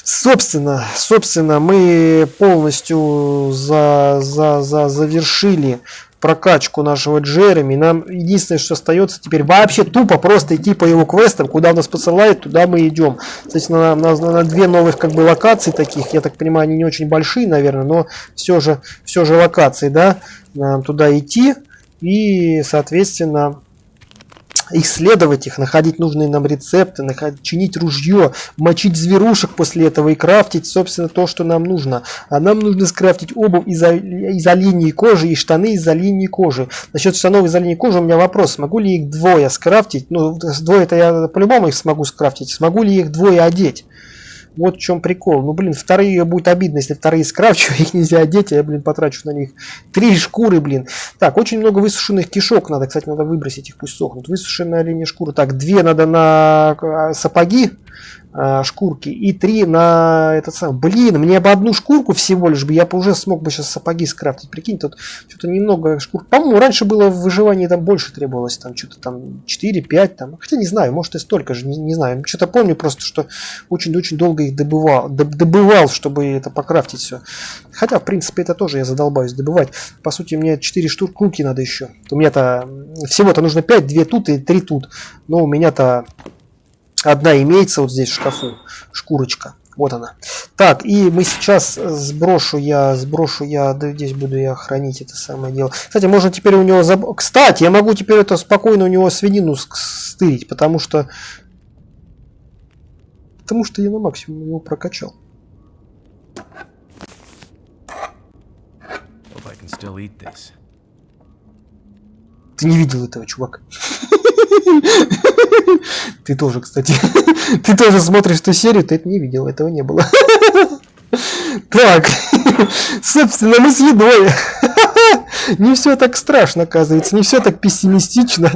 Собственно, собственно, мы полностью за, за, за завершили прокачку нашего Джереми. Нам единственное, что остается теперь вообще тупо просто идти по его квестам, куда нас посылает, туда мы идем. Соответственно, на, на, на две новых как бы локации таких, я так понимаю, они не очень большие, наверное, но все же, все же локации, да, нам туда идти и, соответственно, исследовать их, находить нужные нам рецепты, находить, чинить ружье, мочить зверушек после этого и крафтить, собственно, то, что нам нужно. А нам нужно скрафтить обувь из, оленей кожи и штаны из оленей кожи. Насчет штанов из оленей кожи у меня вопрос, смогу ли их двое скрафтить? Ну, двое это я по-любому их смогу скрафтить. Смогу ли их двое одеть? Вот в чем прикол. Ну, блин, вторые будет обидно, если вторые скрафчу, их нельзя одеть, а я, блин, потрачу на них три шкуры, блин. Так, очень много высушенных кишок надо, кстати, надо выбросить их, пусть сохнут. Высушенная оленя шкура. Так, две надо на а, сапоги, э, шкурки и три на этот сам. Блин, мне бы одну шкурку всего лишь бы, я бы уже смог бы сейчас сапоги скрафтить. Прикинь, тут что-то немного шкур. По-моему, раньше было в выживании там больше требовалось, там что-то там 4-5, там. Хотя не знаю, может и столько же, не, не знаю. Что-то помню просто, что очень-очень долго их добывал, добывал, чтобы это покрафтить все. Хотя, в принципе, это тоже я задолбаюсь добывать. По сути, мне 4 штуки надо еще. У меня-то всего-то нужно 5, 2 тут и 3 тут. Но у меня-то Одна имеется вот здесь в шкафу, шкурочка. Вот она. Так, и мы сейчас сброшу я, сброшу я, да здесь буду я хранить это самое дело. Кстати, можно теперь у него... Заб... Кстати, я могу теперь это спокойно у него свинину стырить, потому что... Потому что я на максимум его прокачал. Ты не видел этого, чувак. Ты тоже, кстати. Ты тоже смотришь ту серию, ты это не видел, этого не было. Так, собственно, мы с едой. Не все так страшно, оказывается, не все так пессимистично.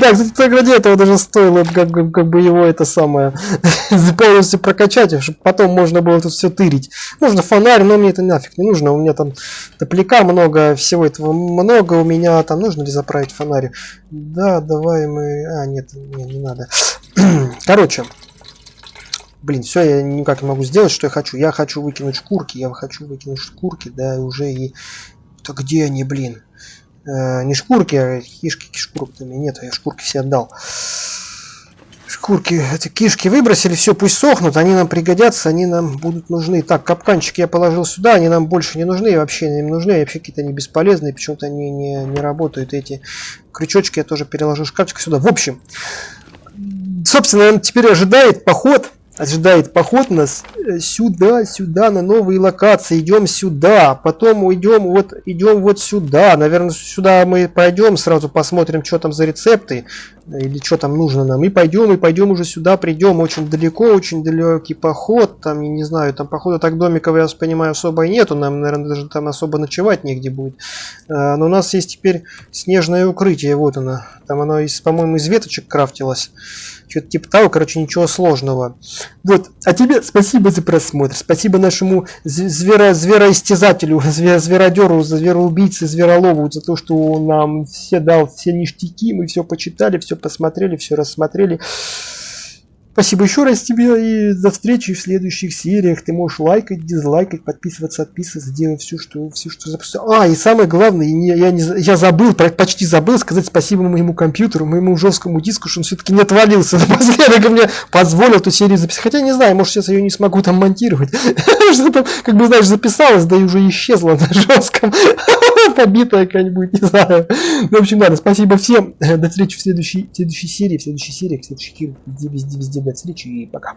Да, кстати, ради этого даже стоило как, как, как бы его это самое полностью прокачать, чтобы потом можно было тут все тырить. Можно фонарь, но мне это нафиг не нужно. У меня там топляка много, всего этого много у меня. Там нужно ли заправить фонарь? Да, давай мы... А, нет, не, не надо. Короче, Блин, все, я никак не могу сделать, что я хочу. Я хочу выкинуть шкурки, я хочу выкинуть шкурки, да, уже и... Да где они, блин? Э, не шкурки, а кишки, шкурками. Нет, я шкурки все отдал. Шкурки, эти кишки выбросили, все, пусть сохнут, они нам пригодятся, они нам будут нужны. Так, капканчики я положил сюда, они нам больше не нужны, вообще не нужны, вообще какие-то они бесполезные, почему-то они не, не работают. Эти крючочки я тоже переложил шкафчик сюда. В общем, собственно, теперь ожидает поход ожидает поход нас э, сюда, сюда, на новые локации. Идем сюда, потом уйдем вот, идем вот сюда. Наверное, сюда мы пойдем, сразу посмотрим, что там за рецепты или что там нужно нам. И пойдем, и пойдем уже сюда, придем. Очень далеко, очень далекий поход. Там, я не знаю, там походу так домиков, я понимаю, особо и нету. Нам, наверное, даже там особо ночевать негде будет. А, но у нас есть теперь снежное укрытие. Вот оно. Там оно, по-моему, из веточек крафтилось. Что-то типа того, короче, ничего сложного. Вот, а тебе спасибо за просмотр. Спасибо нашему зверо, звероистязателю, звер, зверодеру, звероубийце, зверолову за то, что он нам все дал все ништяки. Мы все почитали, все посмотрели, все рассмотрели. Спасибо еще раз тебе и до встречи в следующих сериях. Ты можешь лайкать, дизлайкать, подписываться, отписываться, делать все, что, все, что запустил. А, и самое главное, я, я, не, я забыл, почти забыл сказать спасибо моему компьютеру, моему жесткому диску, что он все-таки не отвалился напоследок мне позволил эту серию записать. Хотя не знаю, может сейчас я ее не смогу там монтировать. Что там, как бы знаешь, записалось, да и уже исчезла на жестком. Побитая какая-нибудь, не знаю. Ну, в общем, ладно, спасибо всем. До встречи в следующей, в следующей серии, в следующей серии, в следующей серии, везде, везде, везде до встречи и пока.